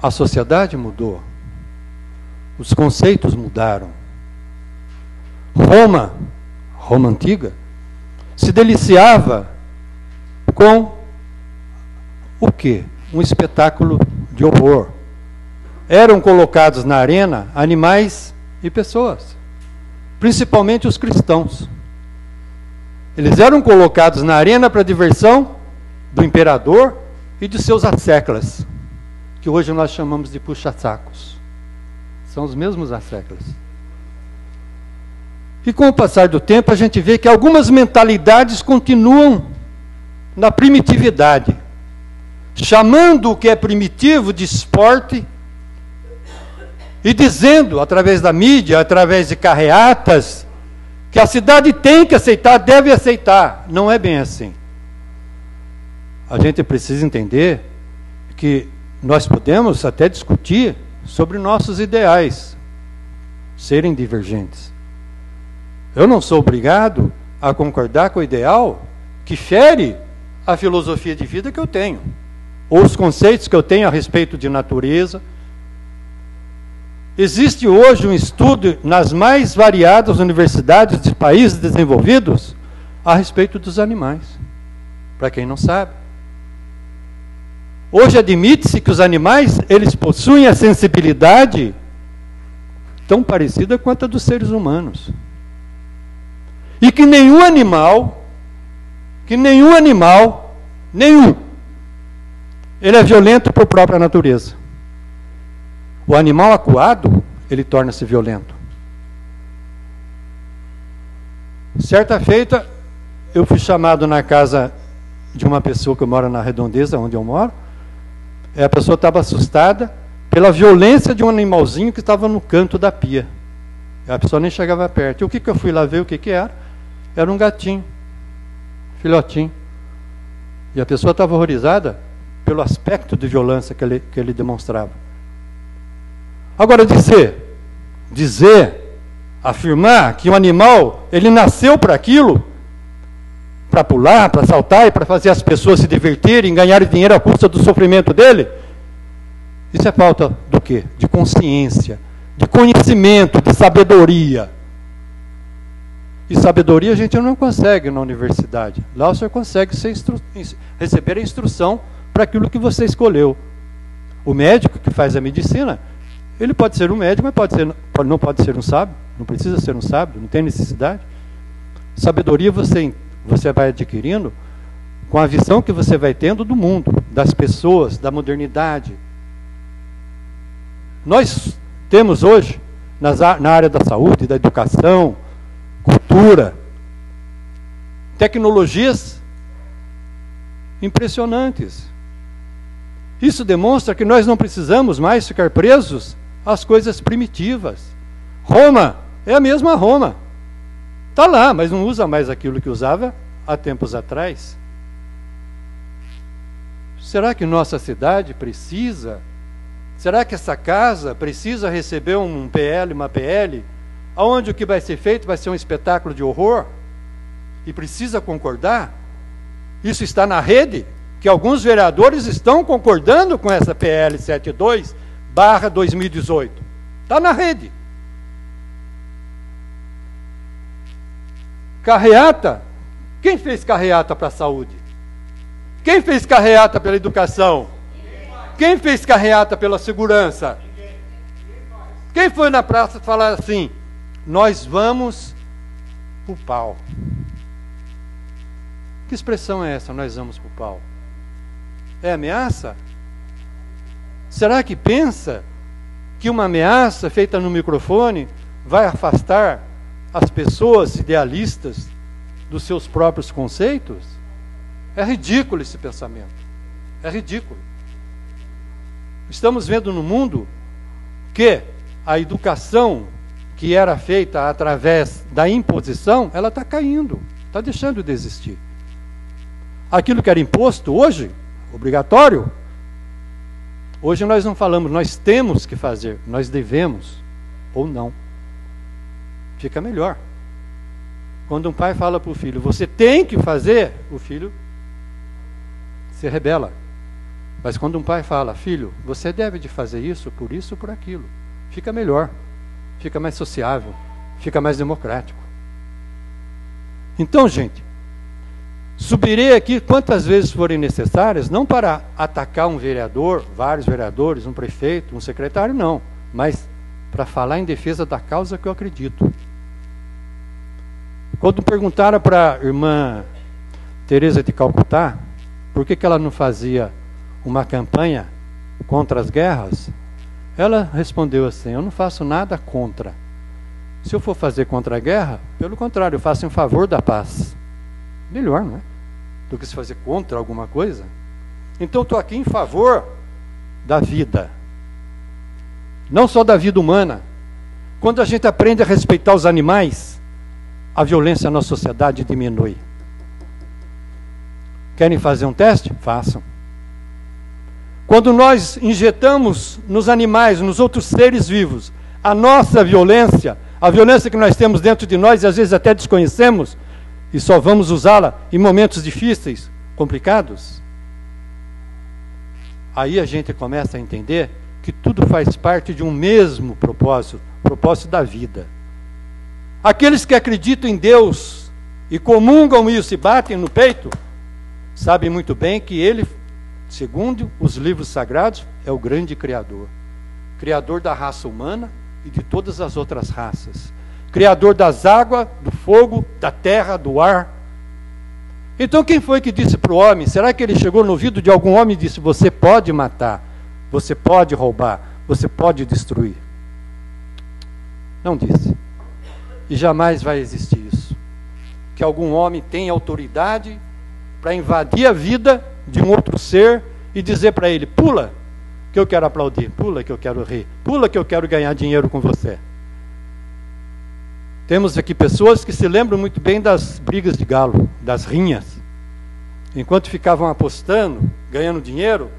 a sociedade mudou, os conceitos mudaram. Roma, Roma antiga, se deliciava com o quê? Um espetáculo de horror eram colocados na arena animais e pessoas, principalmente os cristãos. Eles eram colocados na arena para diversão do imperador e de seus asseclas, que hoje nós chamamos de puxa-sacos. São os mesmos asseclas. E com o passar do tempo, a gente vê que algumas mentalidades continuam na primitividade, chamando o que é primitivo de esporte e dizendo, através da mídia, através de carreatas, que a cidade tem que aceitar, deve aceitar. Não é bem assim. A gente precisa entender que nós podemos até discutir sobre nossos ideais. serem divergentes. Eu não sou obrigado a concordar com o ideal que fere a filosofia de vida que eu tenho, ou os conceitos que eu tenho a respeito de natureza. Existe hoje um estudo nas mais variadas universidades de países desenvolvidos a respeito dos animais. Para quem não sabe. Hoje admite-se que os animais, eles possuem a sensibilidade tão parecida quanto a dos seres humanos. E que nenhum animal, que nenhum animal, nenhum, ele é violento por própria natureza. O animal acuado, ele torna-se violento. Certa feita, eu fui chamado na casa de uma pessoa que mora na redondeza, onde eu moro. A pessoa estava assustada pela violência de um animalzinho que estava no canto da pia. A pessoa nem chegava perto. E o que, que eu fui lá ver o que, que era? Era um gatinho, filhotinho. E a pessoa estava horrorizada pelo aspecto de violência que ele, que ele demonstrava. Agora, dizer, dizer, afirmar que um animal, ele nasceu para aquilo, para pular, para saltar e para fazer as pessoas se divertirem, ganhar dinheiro à custa do sofrimento dele? Isso é falta do quê? De consciência, de conhecimento, de sabedoria. E sabedoria a gente não consegue na universidade. Lá o senhor consegue instru... receber a instrução para aquilo que você escolheu. O médico que faz a medicina, ele pode ser um médico, mas pode ser, não pode ser um sábio, não precisa ser um sábio, não tem necessidade. Sabedoria você você vai adquirindo com a visão que você vai tendo do mundo, das pessoas, da modernidade. Nós temos hoje, nas, na área da saúde, da educação, cultura, tecnologias impressionantes. Isso demonstra que nós não precisamos mais ficar presos às coisas primitivas. Roma é a mesma Roma. Está lá, mas não usa mais aquilo que usava há tempos atrás. Será que nossa cidade precisa? Será que essa casa precisa receber um PL, uma PL, aonde o que vai ser feito vai ser um espetáculo de horror? E precisa concordar? Isso está na rede? Que alguns vereadores estão concordando com essa PL 72 barra 2018. Está na rede. Carreata. Quem fez carreata para a saúde? Quem fez carreata pela educação? Quem fez carreata pela segurança? Quem foi na praça falar assim: nós vamos para o pau? Que expressão é essa? Nós vamos para o pau? É ameaça? Será que pensa que uma ameaça feita no microfone vai afastar as pessoas idealistas dos seus próprios conceitos? É ridículo esse pensamento. É ridículo. Estamos vendo no mundo que a educação que era feita através da imposição, ela está caindo, está deixando de existir. Aquilo que era imposto hoje, obrigatório, hoje nós não falamos, nós temos que fazer, nós devemos ou não fica melhor. Quando um pai fala para o filho, você tem que fazer, o filho se rebela. Mas quando um pai fala, filho, você deve de fazer isso, por isso, por aquilo, fica melhor, fica mais sociável, fica mais democrático. Então, gente, subirei aqui quantas vezes forem necessárias, não para atacar um vereador, vários vereadores, um prefeito, um secretário, não, mas para falar em defesa da causa que eu acredito. Quando perguntaram para a irmã Teresa de Calcutá por que, que ela não fazia uma campanha contra as guerras, ela respondeu assim: Eu não faço nada contra. Se eu for fazer contra a guerra, pelo contrário, eu faço em favor da paz. Melhor, não é? Do que se fazer contra alguma coisa. Então estou aqui em favor da vida. Não só da vida humana. Quando a gente aprende a respeitar os animais, a violência na sociedade diminui. Querem fazer um teste? Façam. Quando nós injetamos nos animais, nos outros seres vivos, a nossa violência, a violência que nós temos dentro de nós e às vezes até desconhecemos, e só vamos usá-la em momentos difíceis, complicados? Aí a gente começa a entender que tudo faz parte de um mesmo propósito, propósito da vida. Aqueles que acreditam em Deus e comungam isso e batem no peito, sabem muito bem que Ele, segundo os livros sagrados, é o grande Criador. Criador da raça humana e de todas as outras raças. Criador das águas, do fogo, da terra, do ar. Então quem foi que disse para o homem? Será que ele chegou no ouvido de algum homem e disse: Você pode matar, você pode roubar, você pode destruir? Não disse. E jamais vai existir isso. Que algum homem tenha autoridade para invadir a vida de um outro ser e dizer para ele: pula, que eu quero aplaudir, pula que eu quero rir, pula que eu quero ganhar dinheiro com você. Temos aqui pessoas que se lembram muito bem das brigas de galo, das rinhas. Enquanto ficavam apostando, ganhando dinheiro,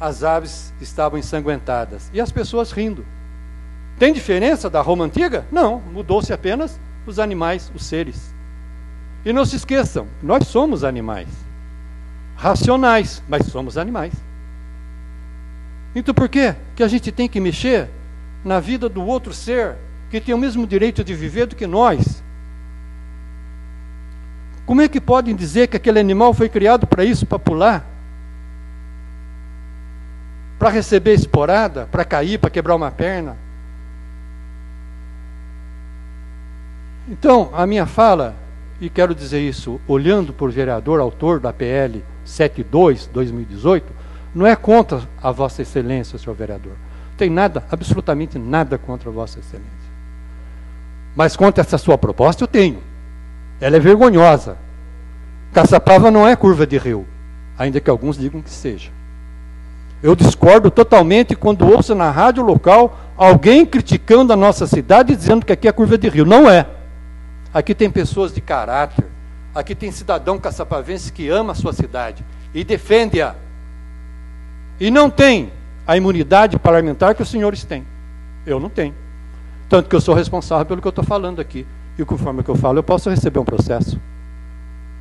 as aves estavam ensanguentadas e as pessoas rindo. Tem diferença da Roma antiga? Não, mudou-se apenas os animais, os seres. E não se esqueçam, nós somos animais. Racionais, mas somos animais. Então por quê? que a gente tem que mexer na vida do outro ser que tem o mesmo direito de viver do que nós? Como é que podem dizer que aquele animal foi criado para isso, para pular? Para receber esporada, para cair, para quebrar uma perna? Então, a minha fala, e quero dizer isso olhando por vereador, autor da PL 72, 2018, não é contra a Vossa Excelência, senhor vereador. Tem nada, absolutamente nada contra a Vossa Excelência. Mas contra essa sua proposta eu tenho. Ela é vergonhosa. Caçapava não é curva de rio, ainda que alguns digam que seja. Eu discordo totalmente quando ouço na rádio local alguém criticando a nossa cidade dizendo que aqui é curva de rio. Não é. Aqui tem pessoas de caráter. Aqui tem cidadão caçapavense que ama a sua cidade e defende-a. E não tem a imunidade parlamentar que os senhores têm. Eu não tenho. Tanto que eu sou responsável pelo que eu estou falando aqui. E conforme que eu falo, eu posso receber um processo.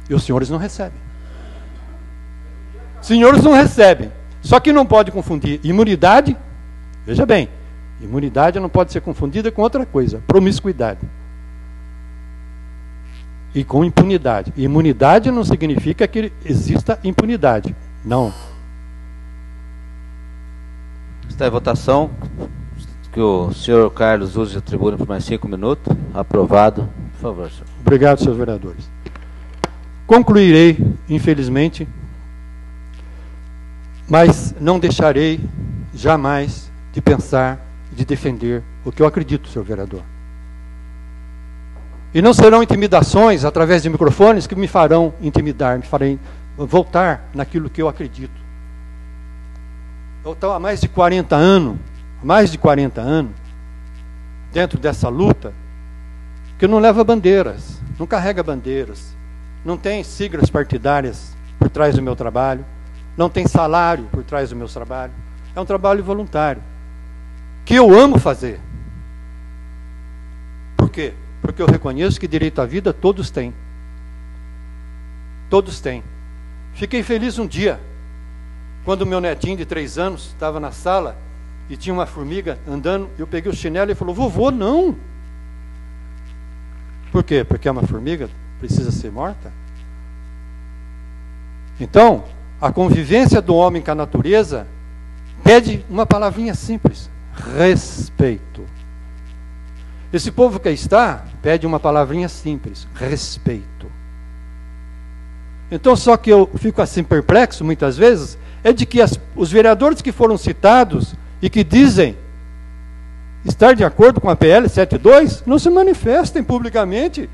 E os senhores não recebem. Senhores não recebem. Só que não pode confundir imunidade, veja bem, imunidade não pode ser confundida com outra coisa, promiscuidade e com impunidade. Imunidade não significa que exista impunidade. Não. Está em votação que o senhor Carlos use a tribuna por mais cinco minutos. Aprovado. Por favor, senhor. Obrigado, senhores vereadores. Concluirei, infelizmente, mas não deixarei jamais de pensar, de defender o que eu acredito, senhor vereador. E não serão intimidações através de microfones que me farão intimidar, me farem voltar naquilo que eu acredito. Eu estou há mais de 40 anos, mais de 40 anos, dentro dessa luta, que não leva bandeiras, não carrega bandeiras, não tem siglas partidárias por trás do meu trabalho, não tem salário por trás do meu trabalho. É um trabalho voluntário, que eu amo fazer. Por quê? Porque eu reconheço que direito à vida todos têm. Todos têm. Fiquei feliz um dia, quando meu netinho de três anos estava na sala e tinha uma formiga andando, eu peguei o chinelo e falou: Vovô, não. Por quê? Porque é uma formiga, precisa ser morta? Então, a convivência do homem com a natureza pede uma palavrinha simples: respeito. Esse povo que está pede uma palavrinha simples: respeito. Então, só que eu fico assim perplexo muitas vezes, é de que as, os vereadores que foram citados e que dizem estar de acordo com a PL 72 não se manifestem publicamente,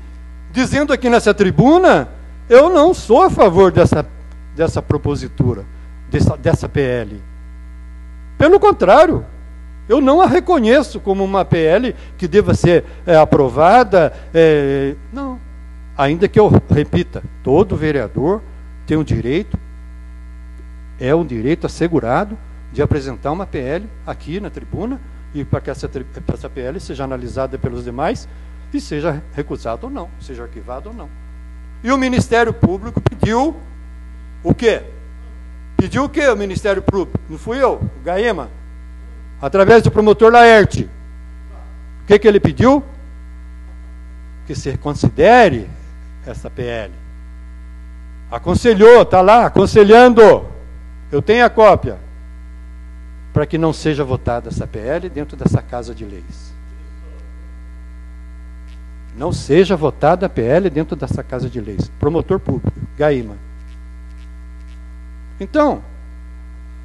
dizendo aqui nessa tribuna: eu não sou a favor dessa, dessa propositura, dessa, dessa PL. Pelo contrário, eu não a reconheço como uma PL que deva ser é, aprovada. É, não. Ainda que eu repita, todo vereador tem o direito, é um direito assegurado de apresentar uma PL aqui na tribuna e para que essa, essa PL seja analisada pelos demais e seja recusada ou não, seja arquivada ou não. E o Ministério Público pediu o quê? Pediu o quê o Ministério Público? Não fui eu, o Gaema, através do promotor Laerte. O que, que ele pediu? Que se considere essa PL. Aconselhou, está lá, aconselhando. Eu tenho a cópia. Para que não seja votada essa PL dentro dessa casa de leis. Não seja votada a PL dentro dessa casa de leis. Promotor público, Gaima. Então,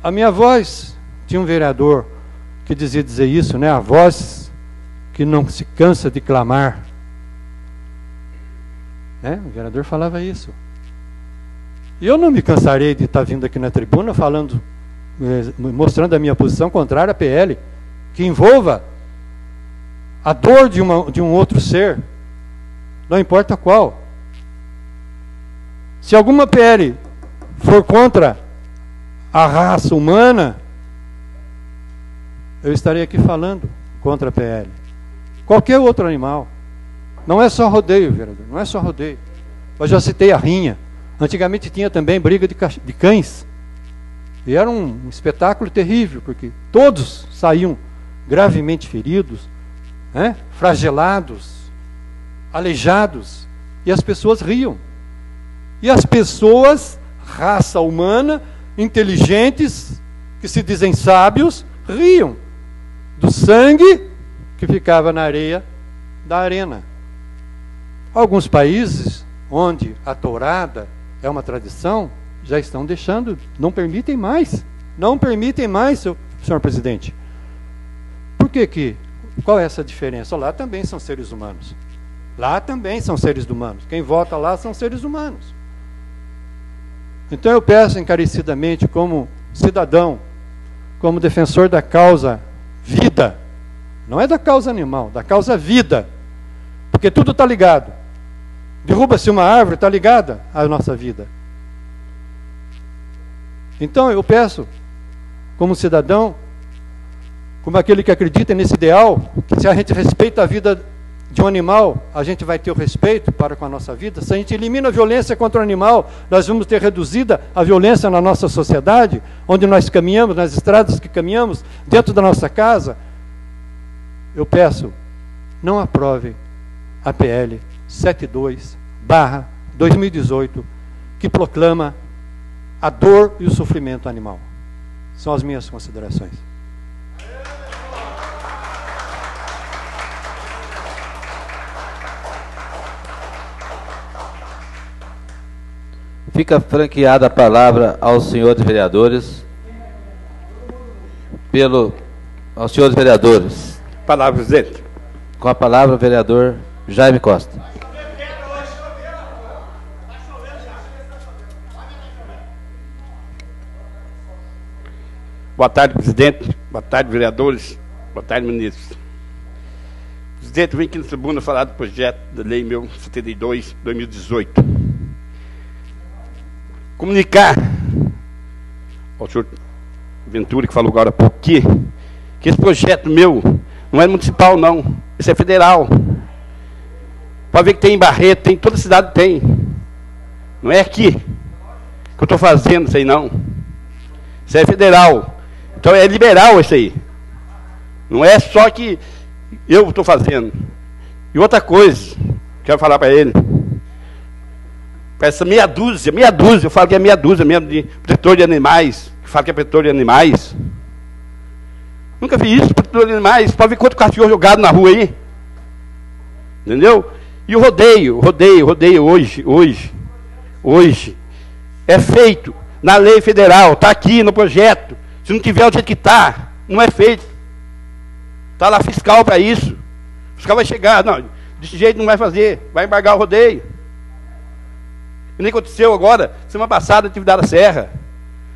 a minha voz, tinha um vereador que dizia dizer isso, né? A voz que não se cansa de clamar. Né? O vereador falava isso. E eu não me cansarei de estar vindo aqui na tribuna falando, mostrando a minha posição contrária à PL, que envolva a dor de, uma, de um outro ser, não importa qual. Se alguma PL for contra a raça humana, eu estarei aqui falando contra a PL. Qualquer outro animal. Não é só rodeio, vereador, não é só rodeio. Eu já citei a rinha. Antigamente tinha também briga de, de cães. E era um, espetáculo terrível, porque todos saíam gravemente feridos, né? flagelados, aleijados, e as pessoas riam. E as pessoas, raça humana, inteligentes, que se dizem sábios, riam do sangue que ficava na areia da arena. Alguns países onde a tourada é uma tradição, já estão deixando, não permitem mais. Não permitem mais, seu, senhor presidente. Por que que? Qual é essa diferença? Lá também são seres humanos. Lá também são seres humanos. Quem vota lá são seres humanos. Então eu peço encarecidamente, como cidadão, como defensor da causa vida, não é da causa animal, da causa vida, porque tudo está ligado. Derruba-se uma árvore, está ligada à nossa vida. Então eu peço, como cidadão, como aquele que acredita nesse ideal, que se a gente respeita a vida de um animal, a gente vai ter o respeito para com a nossa vida. Se a gente elimina a violência contra o animal, nós vamos ter reduzida a violência na nossa sociedade, onde nós caminhamos, nas estradas que caminhamos, dentro da nossa casa. Eu peço, não aprovem a PL 72 barra 2018, que proclama a dor e o sofrimento animal. São as minhas considerações. Fica franqueada a palavra aos senhores vereadores. Pelo, aos senhores vereadores. Palavra, presidente. Com a palavra, o vereador Jaime Costa. Boa tarde, presidente. Boa tarde, vereadores. Boa tarde, ministros. Presidente, vim aqui na tribuna falar do projeto da lei meu 72, 2018. Comunicar ao senhor Ventura, que falou agora há pouco aqui, que esse projeto meu não é municipal, não. Esse é federal. Pode ver que tem em Barreto, tem, toda cidade tem. Não é aqui que eu estou fazendo isso aí, não. Isso é federal. Então é liberal isso aí. Não é só que eu estou fazendo. E outra coisa, quero falar para ele. Para essa meia dúzia, meia dúzia, eu falo que é meia dúzia mesmo de protetor de animais, que fala que é protetor de animais. Nunca vi isso, protetor de animais. Pode ver quanto cachorro jogado na rua aí. Entendeu? E o rodeio, rodeio, rodeio hoje, hoje, hoje, é feito na lei federal, está aqui no projeto. Se não tiver o jeito que está, não é feito. Está lá fiscal para isso. O fiscal vai chegar, não, desse jeito não vai fazer, vai embargar o rodeio. E nem aconteceu agora, semana passada, atividade da Serra.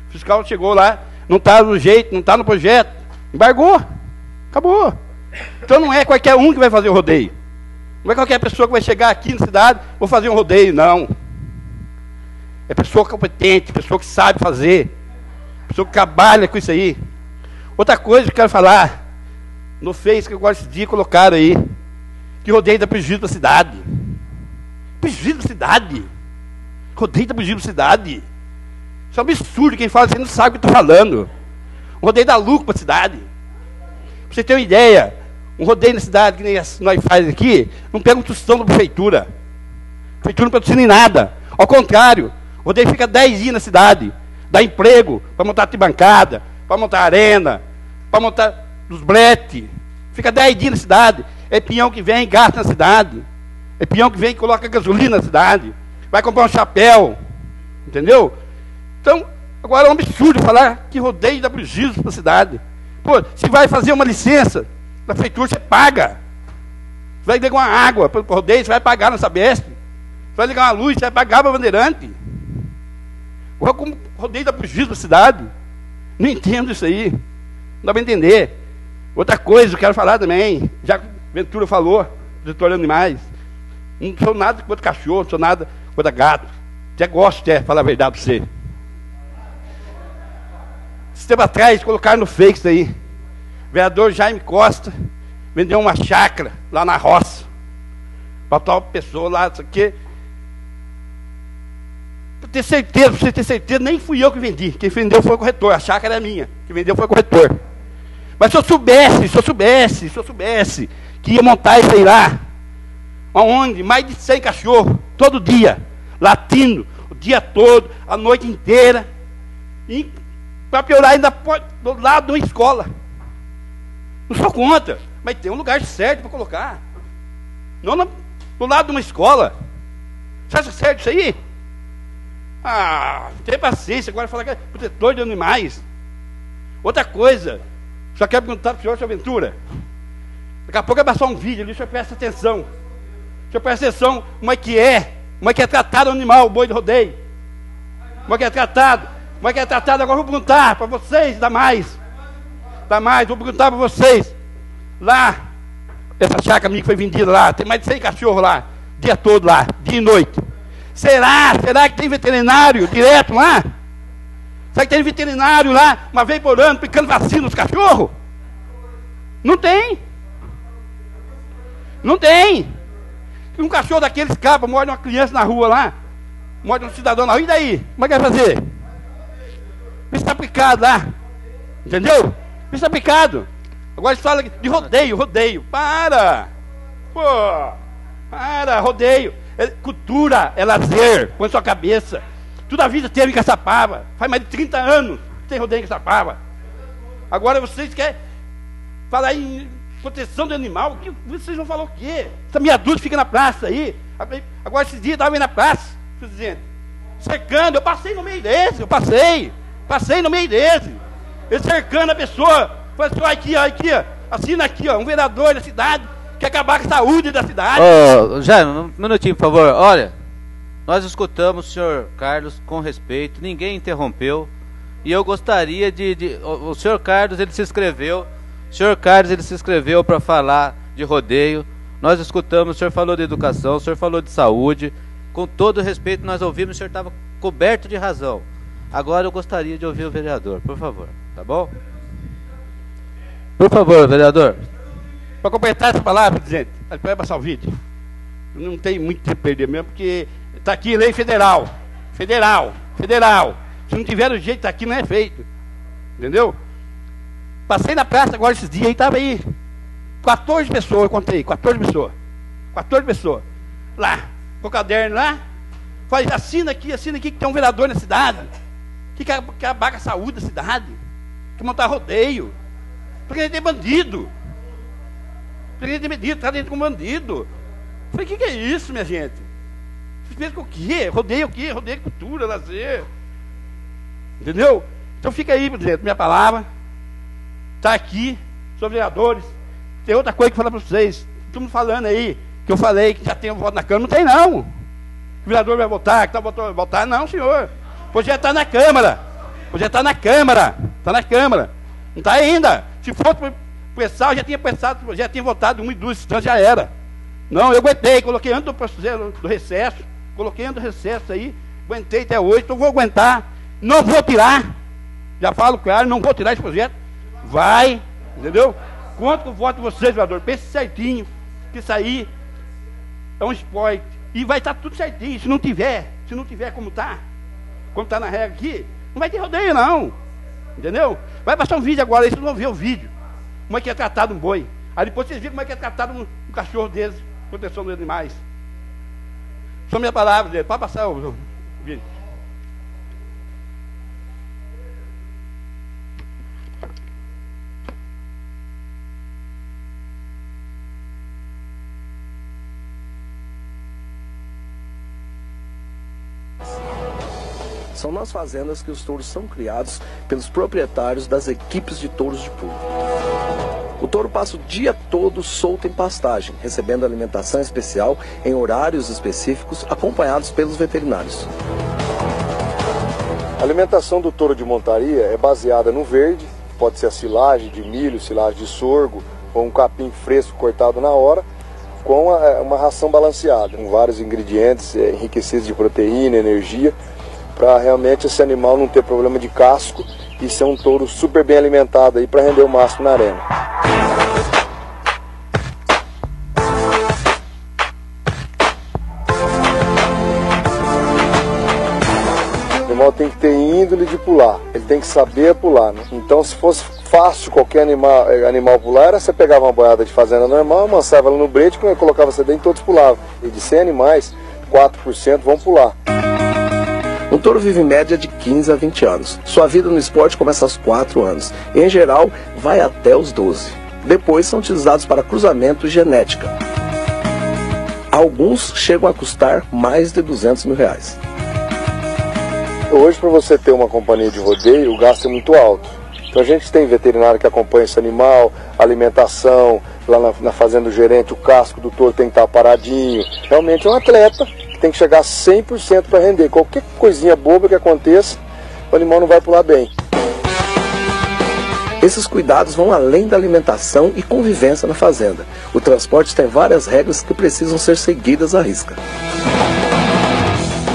O fiscal chegou lá, não está no jeito, não está no projeto, embargou. Acabou. Então não é qualquer um que vai fazer o rodeio. Não é qualquer pessoa que vai chegar aqui na cidade, vou fazer um rodeio, não. É pessoa competente, pessoa que sabe fazer, que trabalha com isso aí. Outra coisa que eu quero falar, no Face que agora esse dia colocaram aí, que rodeio dá prejuízo para a cidade. Prejuízo para a cidade. Rodeio dá prejuízo para a cidade. Isso é um absurdo, quem fala assim não sabe o que está falando. Um rodeio dá lucro para a cidade. Para você ter uma ideia, um rodeio na cidade, que nem nós faz aqui, não pega um tostão da prefeitura. A prefeitura não patrocina em nada. Ao contrário, o rodeio fica 10 dias na cidade. Dá emprego para montar arquibancada, para montar arena, para montar os bretes. Fica 10 dias na cidade. É peão que vem e gasta na cidade. É peão que vem e coloca gasolina na cidade. Vai comprar um chapéu. Entendeu? Então, agora é um absurdo falar que rodeio dá prejuízo para a cidade. Pô, se vai fazer uma licença, na prefeitura você paga. Você vai ligar uma água para o rodeio, você vai pagar na Sabesp. Você vai ligar uma luz, você vai pagar para a Bandeirante. Agora, como rodeio dá prejuízo para a cidade? Não entendo isso aí. Não dá para entender. Outra coisa, eu quero falar também, já que Ventura falou, editor animais. Não sou nada contra cachorro, não sou nada contra gato. Até gosto, até, falar a verdade para você. Esse tempo atrás, colocaram no Face isso aí. O vereador Jaime Costa vendeu uma chácara lá na roça. Para tal pessoa lá, isso aqui. Para ter certeza, para você ter certeza, nem fui eu que vendi. Quem vendeu foi o corretor. A chácara é minha. Quem vendeu foi o corretor. Mas se eu soubesse, se eu soubesse, se eu soubesse que ia montar isso aí lá, onde mais de 100 cachorros, todo dia, latindo, o dia todo, a noite inteira, e para piorar ainda do lado de uma escola. Não sou contra, mas tem um lugar certo para colocar. Não no, do lado de uma escola. Você acha certo isso aí? Ah, tem paciência, agora falar que é protetor de animais. Outra coisa, só quero perguntar para o senhor, senhor Ventura. Daqui a pouco vai passar um vídeo ali, o senhor presta atenção. O senhor presta atenção como é que é, como é que é tratado o animal, o boi de rodeio. Como é que é tratado. Como é que é tratado, agora vou perguntar para vocês, dá mais. Dá mais, vou perguntar para vocês. Lá, essa chácara minha que foi vendida lá, tem mais de 100 cachorros lá, dia todo lá, dia e noite. Será? Será que tem veterinário direto lá? Será que tem veterinário lá, uma vez por ano, picando vacina nos cachorros? Não tem. Não tem. Um cachorro daquele escapa, morde uma criança na rua lá, morde um cidadão na rua, e daí? Como é que vai fazer? Isso está picado lá. Entendeu? Isso está picado. Agora eles falam de rodeio, rodeio. Para! Pô! Para, rodeio. É cultura, é lazer. Põe sua cabeça. Toda a vida teve em Caçapava. Faz mais de 30 anos que tem rodeio em Caçapava. Agora vocês querem falar em proteção do animal? Que, vocês vão falar o quê? Essa meia dúzia fica na praça aí. Agora esses dias estava na praça, presidente. Cercando, eu passei no meio desse, eu passei. Passei no meio desse. Ele cercando a pessoa. Falei assim, aqui, ó, aqui, ó. Assina aqui, ó, um vereador da cidade quer acabar com a saúde da cidade. Oh, Jair, um minutinho, por favor. Olha, nós escutamos o senhor Carlos com respeito, ninguém interrompeu. E eu gostaria de. de o, o senhor Carlos, ele se inscreveu. O senhor Carlos, ele se inscreveu para falar de rodeio. Nós escutamos, o senhor falou de educação, o senhor falou de saúde. Com todo respeito, nós ouvimos, o senhor estava coberto de razão. Agora eu gostaria de ouvir o vereador, por favor. Tá bom? Por favor, vereador. Para completar essa palavra, presidente, o vídeo. Não tem muito tempo a perder mesmo, porque Está aqui lei federal. Federal. Federal. Se não tiver o jeito, está aqui, não é feito. Entendeu? Passei na praça agora esses dias e estava aí. 14 pessoas, eu contei, 14 pessoas. 14 pessoas. Lá, com o caderno lá. Falei, assina aqui, assina aqui que tem um vereador na cidade. Que quer, acabar com a saúde da cidade. Que montar rodeio. Porque tem bandido. Tem bandido, está dentro com bandido. Falei, o que, que é isso, minha gente? Vocês pensam o quê? Rodeio o quê? Rodeio cultura, lazer. Entendeu? Então fica aí, presidente, minha palavra. Está aqui, sou vereadores. Tem outra coisa que falar para vocês. Estamos falando aí, que eu falei que já tem um voto na Câmara. Não tem não. O vereador vai votar, que tá vai votar. Não, senhor. O projeto está na Câmara. O projeto está na Câmara. Está na Câmara. Não está ainda. Se fosse pressar, já tinha pensado, já tinha votado uma e duas instâncias, já era. Não, eu aguentei, coloquei antes do, do recesso. Coloquei no recesso aí, aguentei até hoje, então vou aguentar. Não vou tirar. Já falo claro, não vou tirar esse projeto. Vai, entendeu? Conto com o voto de vocês, vereador. Pense certinho que isso aí é um esporte. E vai estar tudo certinho. Se não tiver, se não tiver como está, como está na regra aqui, não vai ter rodeio, não. Entendeu? Vai passar um vídeo agora, aí vocês vão ver o vídeo. Como é que é tratado um boi. Aí depois vocês viram como é que é tratado um, um cachorro deles, proteção dos animais. São minhas palavras dele. Pode passar o, vídeo. São nas fazendas que os touros são criados pelos proprietários das equipes de touros de pulo. O touro passa o dia todo solto em pastagem, recebendo alimentação especial em horários específicos, acompanhados pelos veterinários. A alimentação do touro de montaria é baseada no verde, pode ser a silagem de milho, silagem de sorgo ou um capim fresco cortado na hora, com uma ração balanceada, com vários ingredientes é, enriquecidos de proteína, energia, para realmente esse animal não ter problema de casco e ser um touro super bem alimentado aí para render o máximo na arena. O animal tem que ter índole de pular, ele tem que saber pular. Né? Então, se fosse fácil qualquer animal, eh, animal pular, era você pegava uma boiada de fazenda normal, amansava ela no brete, colocava você dentro, todos pulavam. E de 100 animais, 4% vão pular. Um touro vive em média de 15 a 20 anos. Sua vida no esporte começa aos 4 anos e, em geral, vai até os 12. Depois são utilizados para cruzamento e genética. Alguns chegam a custar mais de 200 mil reais. Hoje, para você ter uma companhia de rodeio, o gasto é muito alto. Então a gente tem veterinário que acompanha esse animal, alimentação, lá na, na fazenda do gerente, o casco do touro tem que estar paradinho. Realmente é um atleta tem que chegar 100% para render. Qualquer coisinha boba que aconteça, o animal não vai pular bem. Esses cuidados vão além da alimentação e convivência na fazenda. O transporte tem várias regras que precisam ser seguidas à risca.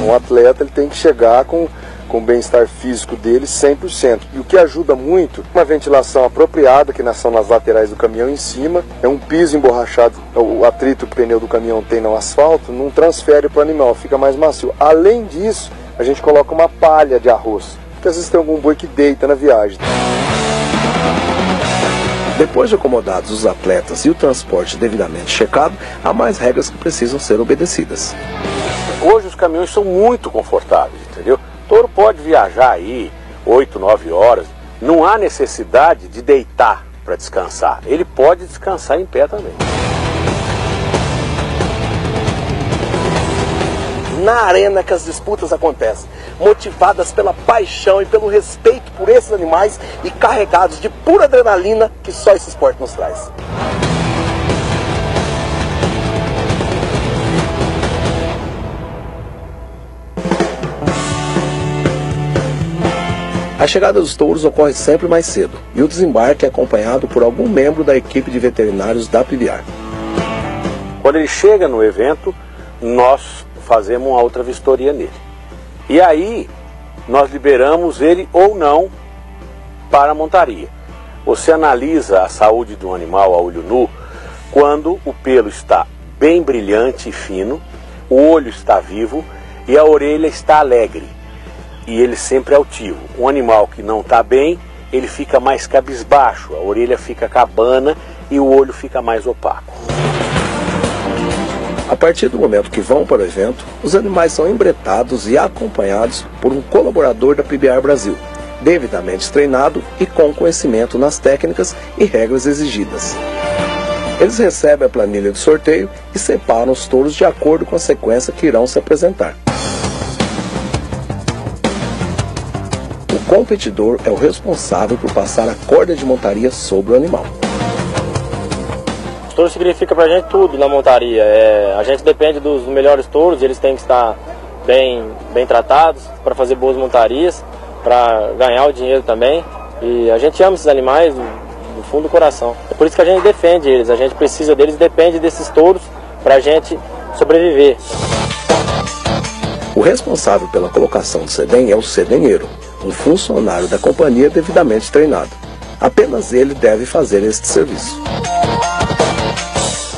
Um atleta ele tem que chegar com com o bem-estar físico dele 100%. E o que ajuda muito, uma ventilação apropriada, que são nas laterais do caminhão em cima, é um piso emborrachado, o atrito que o pneu do caminhão tem no asfalto, não transfere para o animal, fica mais macio. Além disso, a gente coloca uma palha de arroz, porque às vezes tem algum boi que deita na viagem. Depois de acomodados os atletas e o transporte devidamente checado, há mais regras que precisam ser obedecidas. Hoje os caminhões são muito confortáveis, entendeu? Touro pode viajar aí 8, 9 horas. Não há necessidade de deitar para descansar. Ele pode descansar em pé também. Na arena que as disputas acontecem, motivadas pela paixão e pelo respeito por esses animais e carregados de pura adrenalina que só esse esporte nos traz. A chegada dos touros ocorre sempre mais cedo e o desembarque é acompanhado por algum membro da equipe de veterinários da PBR. Quando ele chega no evento, nós fazemos uma outra vistoria nele. E aí nós liberamos ele ou não para a montaria. Você analisa a saúde do animal a olho nu quando o pelo está bem brilhante e fino, o olho está vivo e a orelha está alegre e ele sempre é altivo. Um animal que não está bem, ele fica mais cabisbaixo, a orelha fica cabana e o olho fica mais opaco. A partir do momento que vão para o evento, os animais são embretados e acompanhados por um colaborador da PBR Brasil, devidamente treinado e com conhecimento nas técnicas e regras exigidas. Eles recebem a planilha de sorteio e separam os touros de acordo com a sequência que irão se apresentar. Competidor é o responsável por passar a corda de montaria sobre o animal. O touro significa pra gente tudo na montaria. É, a gente depende dos melhores touros, eles têm que estar bem, bem tratados para fazer boas montarias, para ganhar o dinheiro também. E a gente ama esses animais do, do, fundo do coração. É por isso que a gente defende eles, a gente precisa deles, depende desses touros para a gente sobreviver. O responsável pela colocação do sedem é o sedenheiro, um funcionário da companhia devidamente treinado. Apenas ele deve fazer este serviço.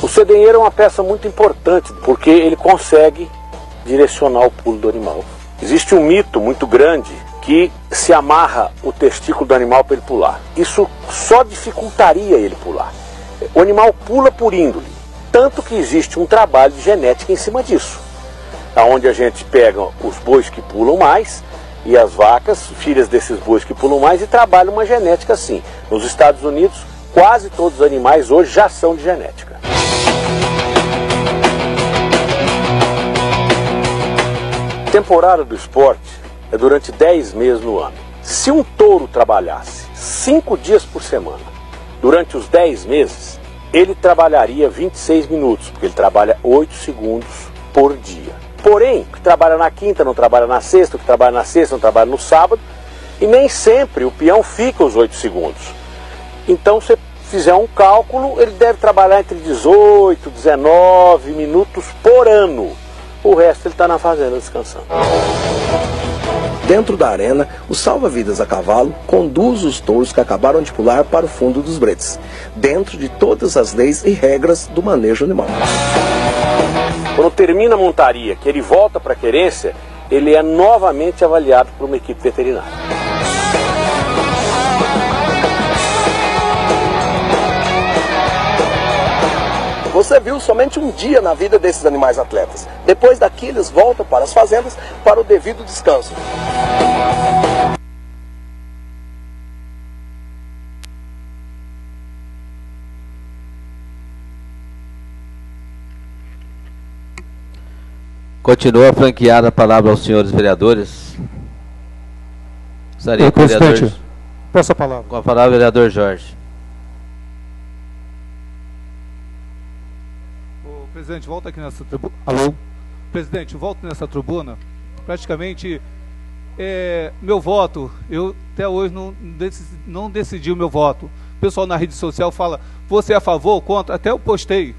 O cedenheiro é uma peça muito importante porque ele consegue direcionar o pulo do animal. Existe um mito muito grande que se amarra o testículo do animal para ele pular. Isso só dificultaria ele pular. O animal pula por índole, tanto que existe um trabalho de genética em cima disso, aonde a gente pega os bois que pulam mais e as vacas, filhas desses bois que pulam mais, e trabalha uma genética assim. Nos Estados Unidos, quase todos os animais hoje já são de genética. Temporada do esporte é durante 10 meses no ano. Se um touro trabalhasse 5 dias por semana, durante os 10 meses, ele trabalharia 26 minutos, porque ele trabalha 8 segundos por dia. Porém, que trabalha na quinta não trabalha na sexta, que trabalha na sexta não trabalha no sábado, e nem sempre o peão fica os 8 segundos. Então, se fizer um cálculo, ele deve trabalhar entre 18 19 minutos por ano. O resto ele está na fazenda descansando. Dentro da arena, o salva-vidas a cavalo conduz os touros que acabaram de pular para o fundo dos bretes, dentro de todas as leis e regras do manejo animal. Quando termina a montaria, que ele volta para a querência, ele é novamente avaliado por uma equipe veterinária. Você viu somente um dia na vida desses animais atletas. Depois daqui, eles voltam para as fazendas para o devido descanso. Continua franqueada a palavra aos senhores vereadores. Gostaria o presidente, peço a palavra. Com a palavra, vereador Jorge. Ô, presidente, volta aqui nessa tribuna. Alô? Presidente, volto nessa tribuna. Praticamente, é, meu voto, eu até hoje não, decidi, não decidi o meu voto. O pessoal na rede social fala, você é a favor ou contra? Até eu postei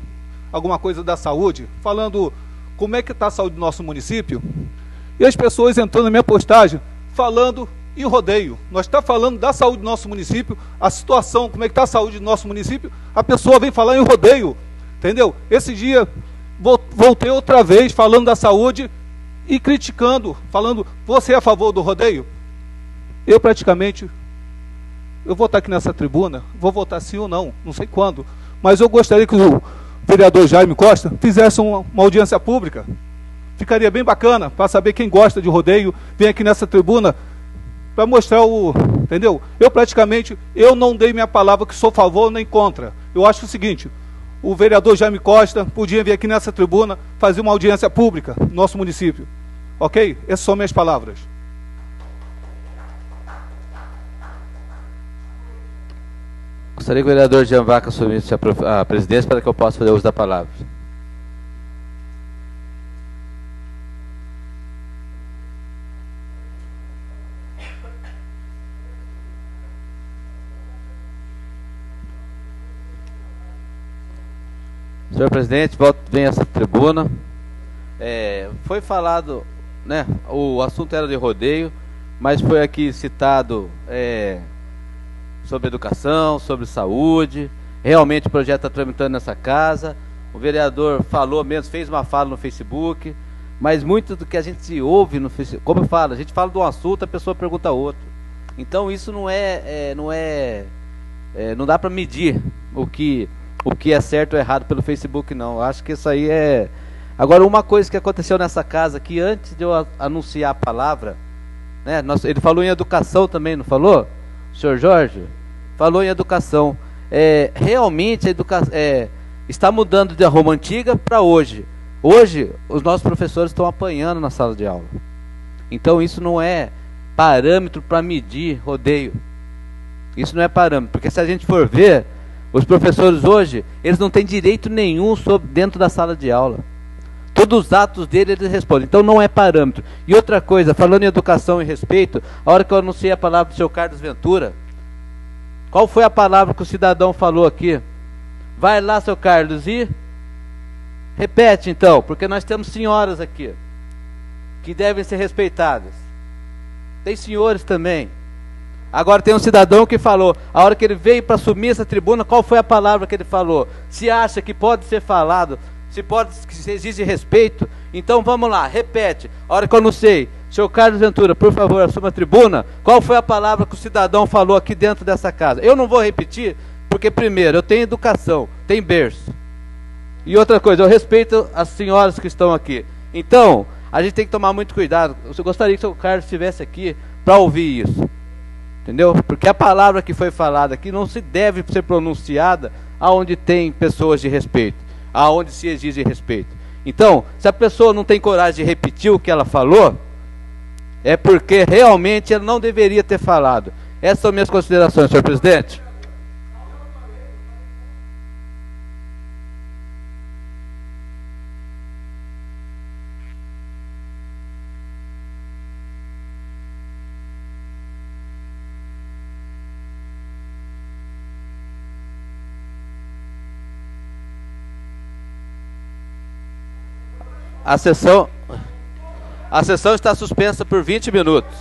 alguma coisa da saúde, falando como é que está a saúde do nosso município. E as pessoas entrando na minha postagem, falando em rodeio. Nós está falando da saúde do nosso município, a situação, como é que está a saúde do nosso município, a pessoa vem falar em rodeio. Entendeu? Esse dia vol- voltei outra vez falando da saúde e criticando, falando, você é a favor do rodeio? Eu praticamente, eu vou estar aqui nessa tribuna, vou votar sim ou não, não sei quando, mas eu gostaria que o vereador Jaime Costa fizesse uma, uma audiência pública. Ficaria bem bacana para saber quem gosta de rodeio, vem aqui nessa tribuna para mostrar o, entendeu? Eu praticamente, eu não dei minha palavra que sou a favor nem contra. Eu acho o seguinte, o vereador Jaime Costa podia vir aqui nessa tribuna fazer uma audiência pública no nosso município. Ok? Essas são minhas palavras. Gostaria que o vereador Jean Vaca assumisse a, presidência para que eu possa fazer uso da palavra. Senhor presidente, volto vem essa tribuna. É, foi falado, né? O assunto era de rodeio, mas foi aqui citado é, sobre educação, sobre saúde. Realmente o projeto está tramitando nessa casa. O vereador falou mesmo, fez uma fala no Facebook, mas muito do que a gente ouve no Facebook, como eu falo, a gente fala de um assunto, a pessoa pergunta outro. Então isso não é, é, não é, é, não dá para medir o que o que é certo ou errado pelo Facebook não. Eu acho que isso aí é Agora uma coisa que aconteceu nessa casa que antes de eu anunciar a palavra, né, nós- ele falou em educação também, não falou? Senhor Jorge falou em educação. É, realmente a educação está mudando da Roma antiga para hoje. Hoje os nossos professores estão apanhando na sala de aula. Então isso não é parâmetro para medir rodeio. Isso não é parâmetro, porque se a gente for ver, os professores hoje, eles não têm direito nenhum sobre, dentro da sala de aula. Todos os atos dele eles respondem. Então não é parâmetro. E outra coisa, falando em educação e respeito, a hora que eu anunciei a palavra do seu Carlos Ventura, qual foi a palavra que o cidadão falou aqui? Vai lá, seu Carlos, e repete então, porque nós temos senhoras aqui que devem ser respeitadas. Tem senhores também. Agora tem um cidadão que falou, a hora que ele veio para assumir essa tribuna, qual foi a palavra que ele falou? Se acha que pode ser falado, se pode, se exige respeito, então vamos lá, repete. A hora que eu não sei, senhor Carlos Ventura, por favor, assuma a tribuna. Qual foi a palavra que o cidadão falou aqui dentro dessa casa? Eu não vou repetir, porque primeiro, eu tenho educação, tenho berço. E outra coisa, eu respeito as senhoras que estão aqui. Então, a gente tem que tomar muito cuidado. Eu gostaria que o Carlos estivesse aqui para ouvir isso. Entendeu? Porque a palavra que foi falada aqui não se deve ser pronunciada aonde tem pessoas de respeito, aonde se exige respeito. Então, se a pessoa não tem coragem de repetir o que ela falou, é porque realmente ela não deveria ter falado. Essas são minhas considerações, senhor presidente. A sessão, a sessão está suspensa por 20 minutos.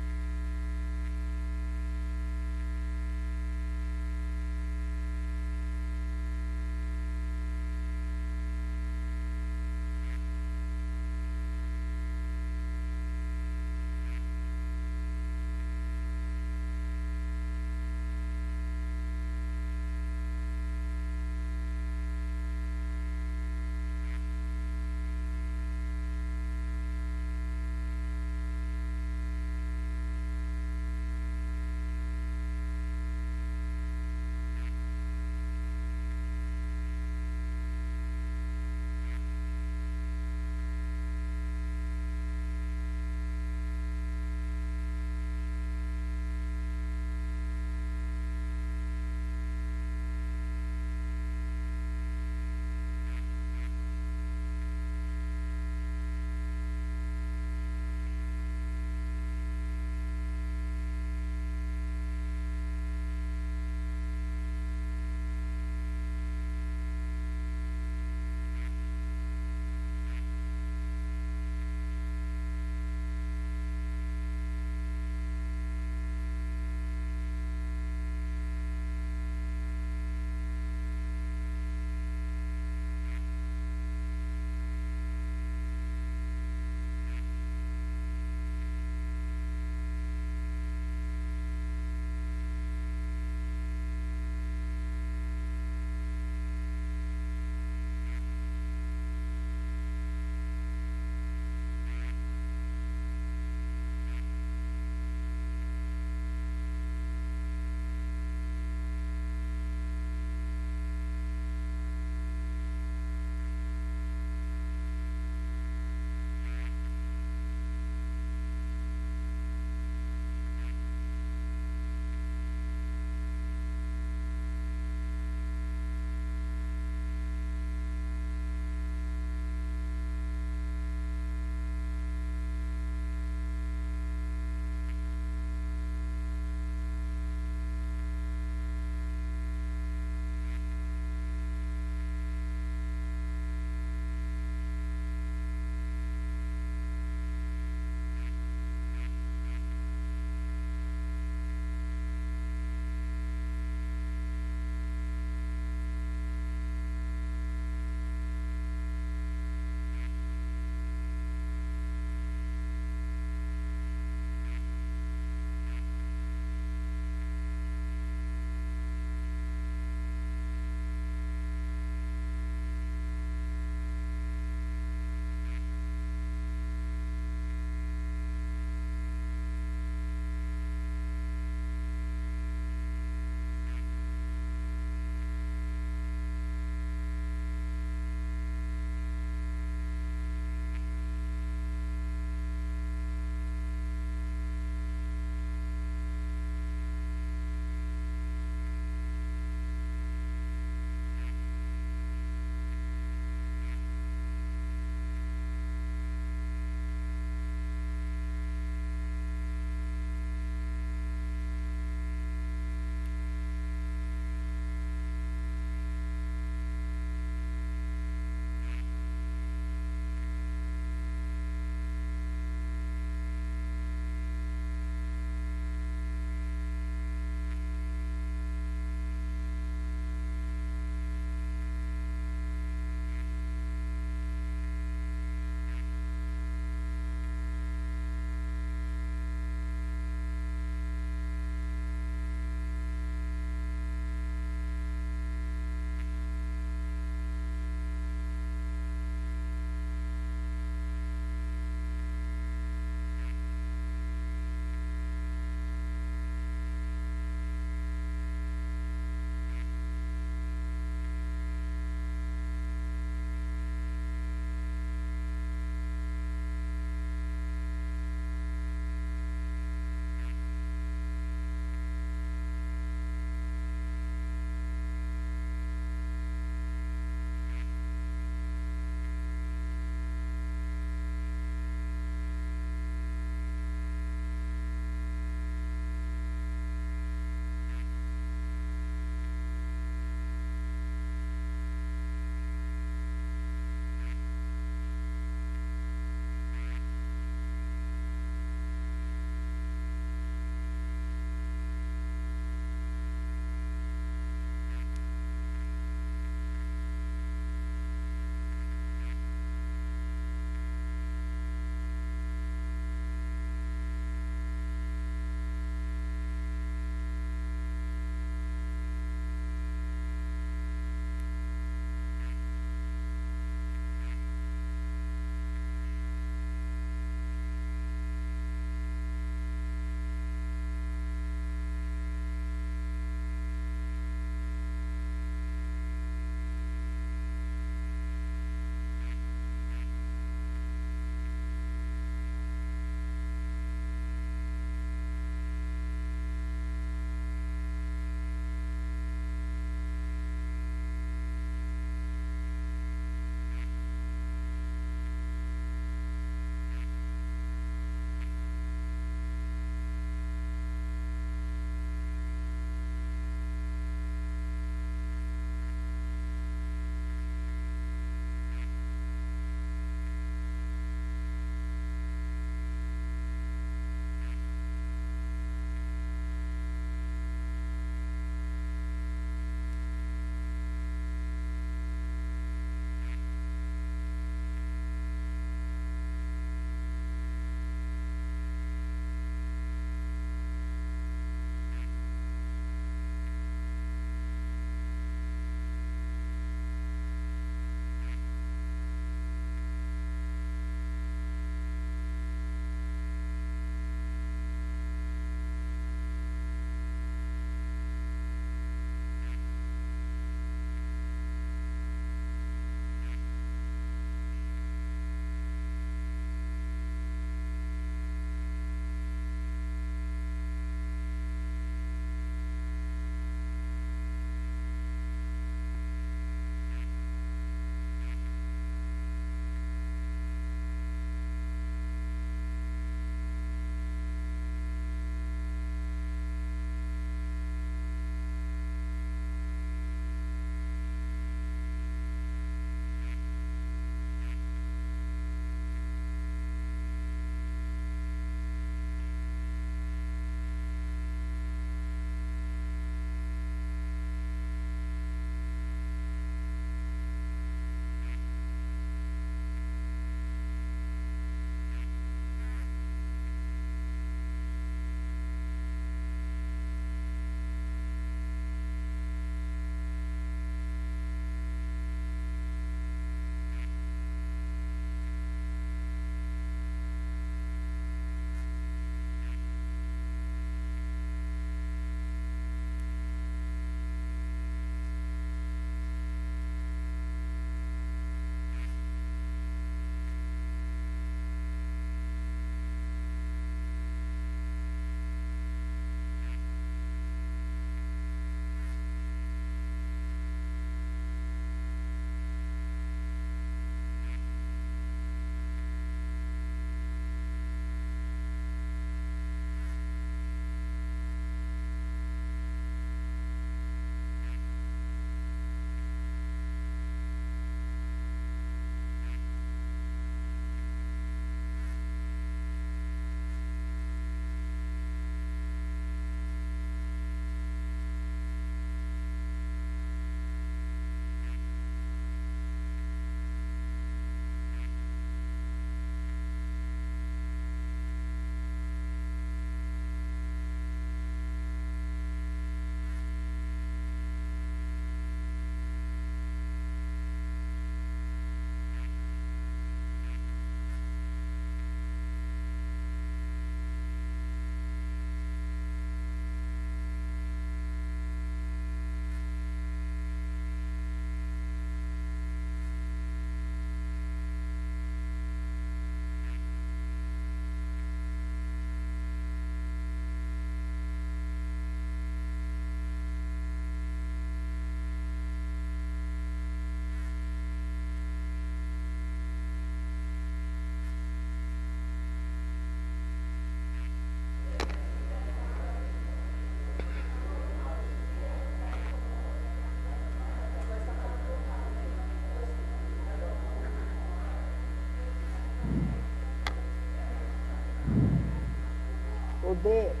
bit.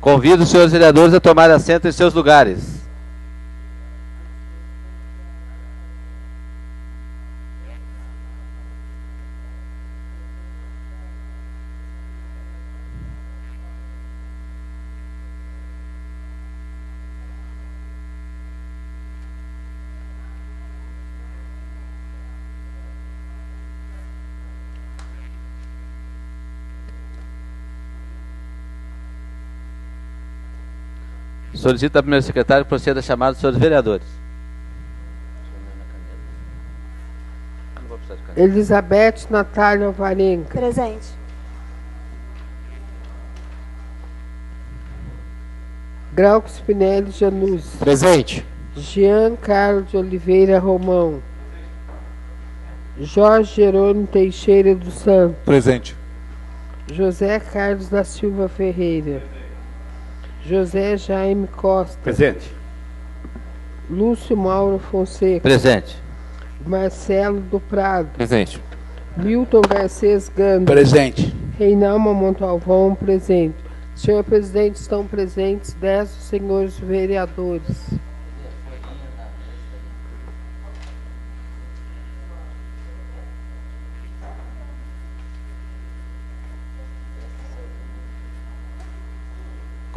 Convido os senhores vereadores a tomar assento em seus lugares. Solicito a primeira secretária que proceda a chamada dos senhores vereadores. Elizabeth Natália Alvarenga. Presente. Glauco Spinelli Januzzi. Presente. Jean Carlos de Oliveira Romão. Jorge Jerônimo Teixeira dos Santos. Presente. José Carlos da Silva Ferreira. José Jaime Costa. Presente. Lúcio Mauro Fonseca. Presente. Marcelo do Prado. Presente. Milton Garcês Ganda. Presente. Reinaldo Montalvão, presente. Senhor presidente, estão presentes dez senhores vereadores.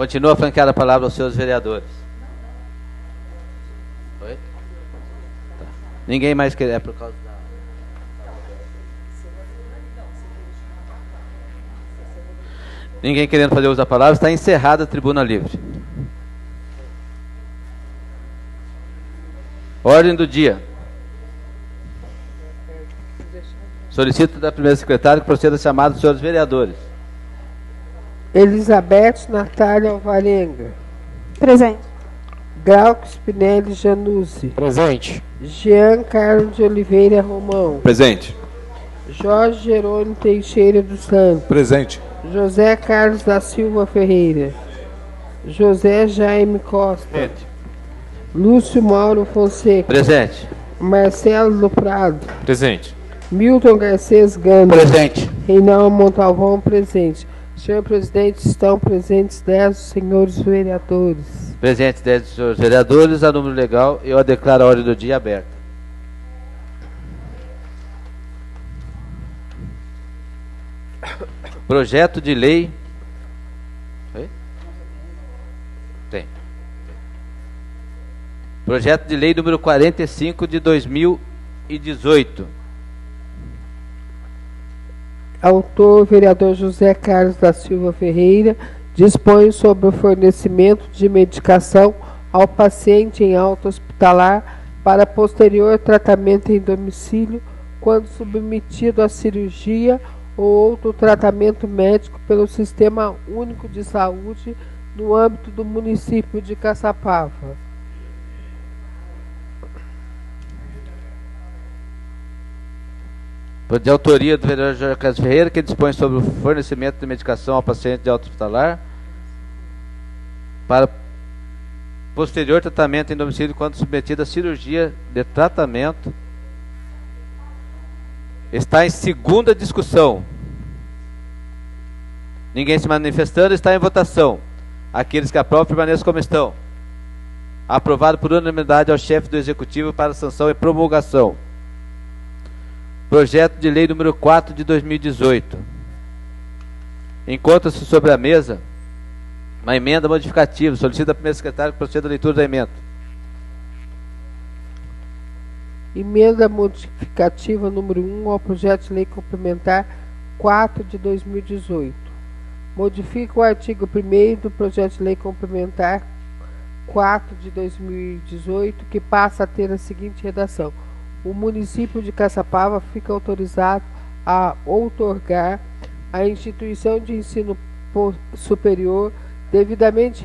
Continua a franquear a palavra aos seus vereadores. Oi? Tá. Ninguém mais quer. É por causa da. Ninguém querendo fazer uso da palavra, está encerrada a tribuna livre. Ordem do dia. Solicito da primeira secretária que proceda a chamada dos senhores vereadores. Elizabeth Natália Alvarenga. Presente. Glauco Spinelli Januzzi. Presente. Jean Carlos de Oliveira Romão. Presente. Jorge Jerônimo Teixeira dos Santos. Presente. José Carlos da Silva Ferreira. José Jaime Costa. Presente. Lúcio Mauro Fonseca. Presente. Marcelo do Prado. Presente. Milton Garcês Ganda. Presente. Reinaldo Montalvão presente. Senhor presidente, estão presentes dez senhores vereadores. Presentes 10 senhores vereadores, a número legal, eu a declaro a ordem do dia aberta. Projeto de lei. Tem. Projeto de lei número 45 de 2018. Autor, vereador José Carlos da Silva Ferreira, dispõe sobre o fornecimento de medicação ao paciente em alta hospitalar para posterior tratamento em domicílio quando submetido à cirurgia ou outro tratamento médico pelo Sistema Único de Saúde no âmbito do município de Caçapava. De autoria do vereador Jorge Ferreira, que dispõe sobre o fornecimento de medicação ao paciente de alta hospitalar para posterior tratamento em domicílio quando submetido à cirurgia de tratamento. Está em segunda discussão. Ninguém se manifestando, está em votação. Aqueles que aprovam permaneçam como estão. Aprovado por unanimidade ao chefe do executivo para sanção e promulgação. Projeto de lei número 4 de 2018. Encontra-se sobre a mesa uma emenda modificativa. Solicita a primeira secretária que proceda a leitura da emenda. Emenda modificativa número 1 ao projeto de lei complementar 4 de 2018. Modifica o artigo 1 do projeto de lei complementar 4 de 2018, que passa a ter a seguinte redação: O município de Caçapava fica autorizado a outorgar à instituição de ensino superior devidamente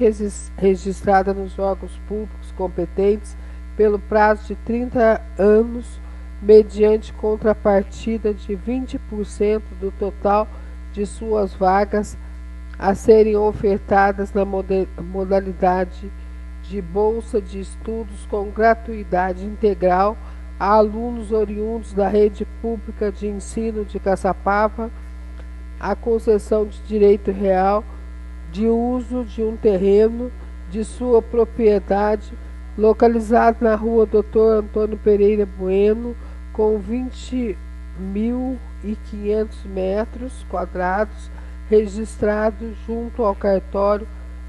registrada nos órgãos públicos competentes pelo prazo de 30 anos, mediante contrapartida de 20% do total de suas vagas a serem ofertadas na modalidade de bolsa de estudos com gratuidade integral a alunos oriundos da rede pública de ensino de Caçapava, a concessão de direito real de uso de um terreno de sua propriedade localizado na rua Doutor Antônio Pereira Bueno, com 20.500 metros quadrados, registrado junto ao cartório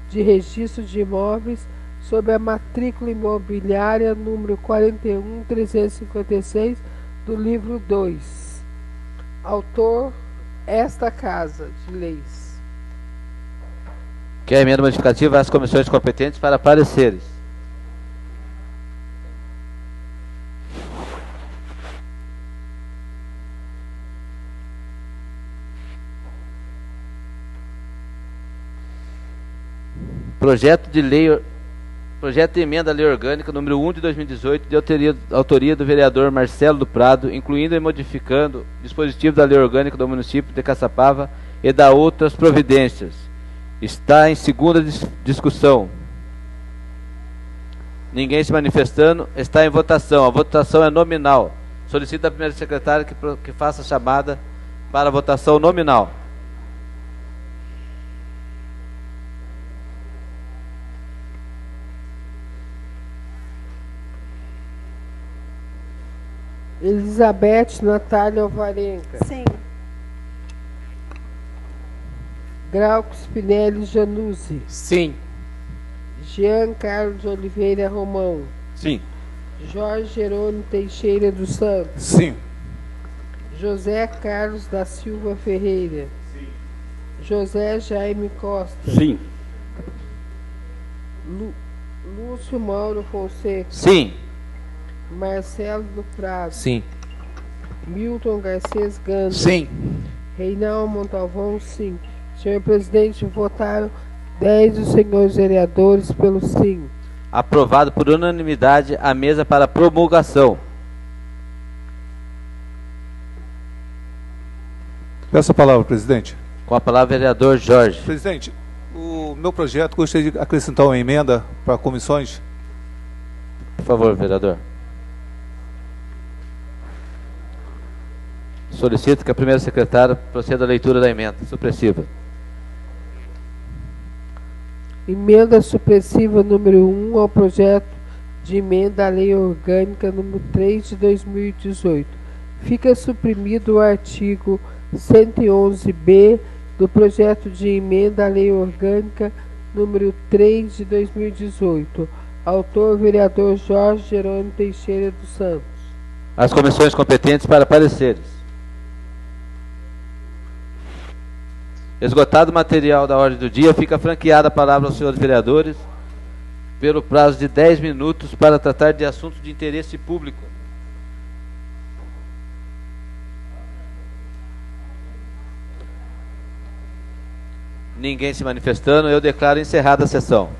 de registro de imóveis sob a matrícula imobiliária número 41356 do livro 2. Autor esta Casa de Leis. Que a emenda modificativa às comissões competentes para pareceres. Projeto de lei Projeto de emenda à lei orgânica número 1 de 2018, de autoria, autoria do vereador Marcelo do Prado, incluindo e modificando dispositivo da lei orgânica do município de Caçapava e da outras providências. Está em segunda dis discussão. Ninguém se manifestando, está em votação. A votação é nominal. Solicito a primeira secretária que, que faça a chamada para a votação nominal. Elizabeth Natália Alvarenga. Sim. Glauco Spinelli Januzzi. Sim. Jean Carlos Oliveira Romão. Sim. Jorge Jerônimo Teixeira dos Santos. Sim. José Carlos da Silva Ferreira. Sim. José Jaime Costa. Sim. Lu, Lúcio Mauro Fonseca. Sim. Marcelo do Prado. Sim. Milton Garcês Ganda. Sim. Reinaldo Montalvão, sim. Senhor presidente, votaram 10 dos senhores vereadores pelo sim. Aprovado por unanimidade a mesa para promulgação. Peço a palavra, presidente. Com a palavra, vereador Jorge. Presidente, o meu projeto gostaria de acrescentar uma emenda para comissões. Por favor, vereador. Solicito que a primeira secretária proceda à leitura da emenda supressiva. Emenda supressiva número 1 ao projeto de emenda à Lei Orgânica número 3 de 2018. Fica suprimido o artigo 111b do projeto de emenda à Lei Orgânica número 3 de 2018. Autor vereador Jorge Jerônimo Teixeira dos Santos. As comissões competentes para pareceres. Esgotado o material da ordem do dia, fica franqueada a palavra aos senhores vereadores pelo prazo de 10 minutos para tratar de assuntos de interesse público. Ninguém se manifestando, eu declaro encerrada a sessão.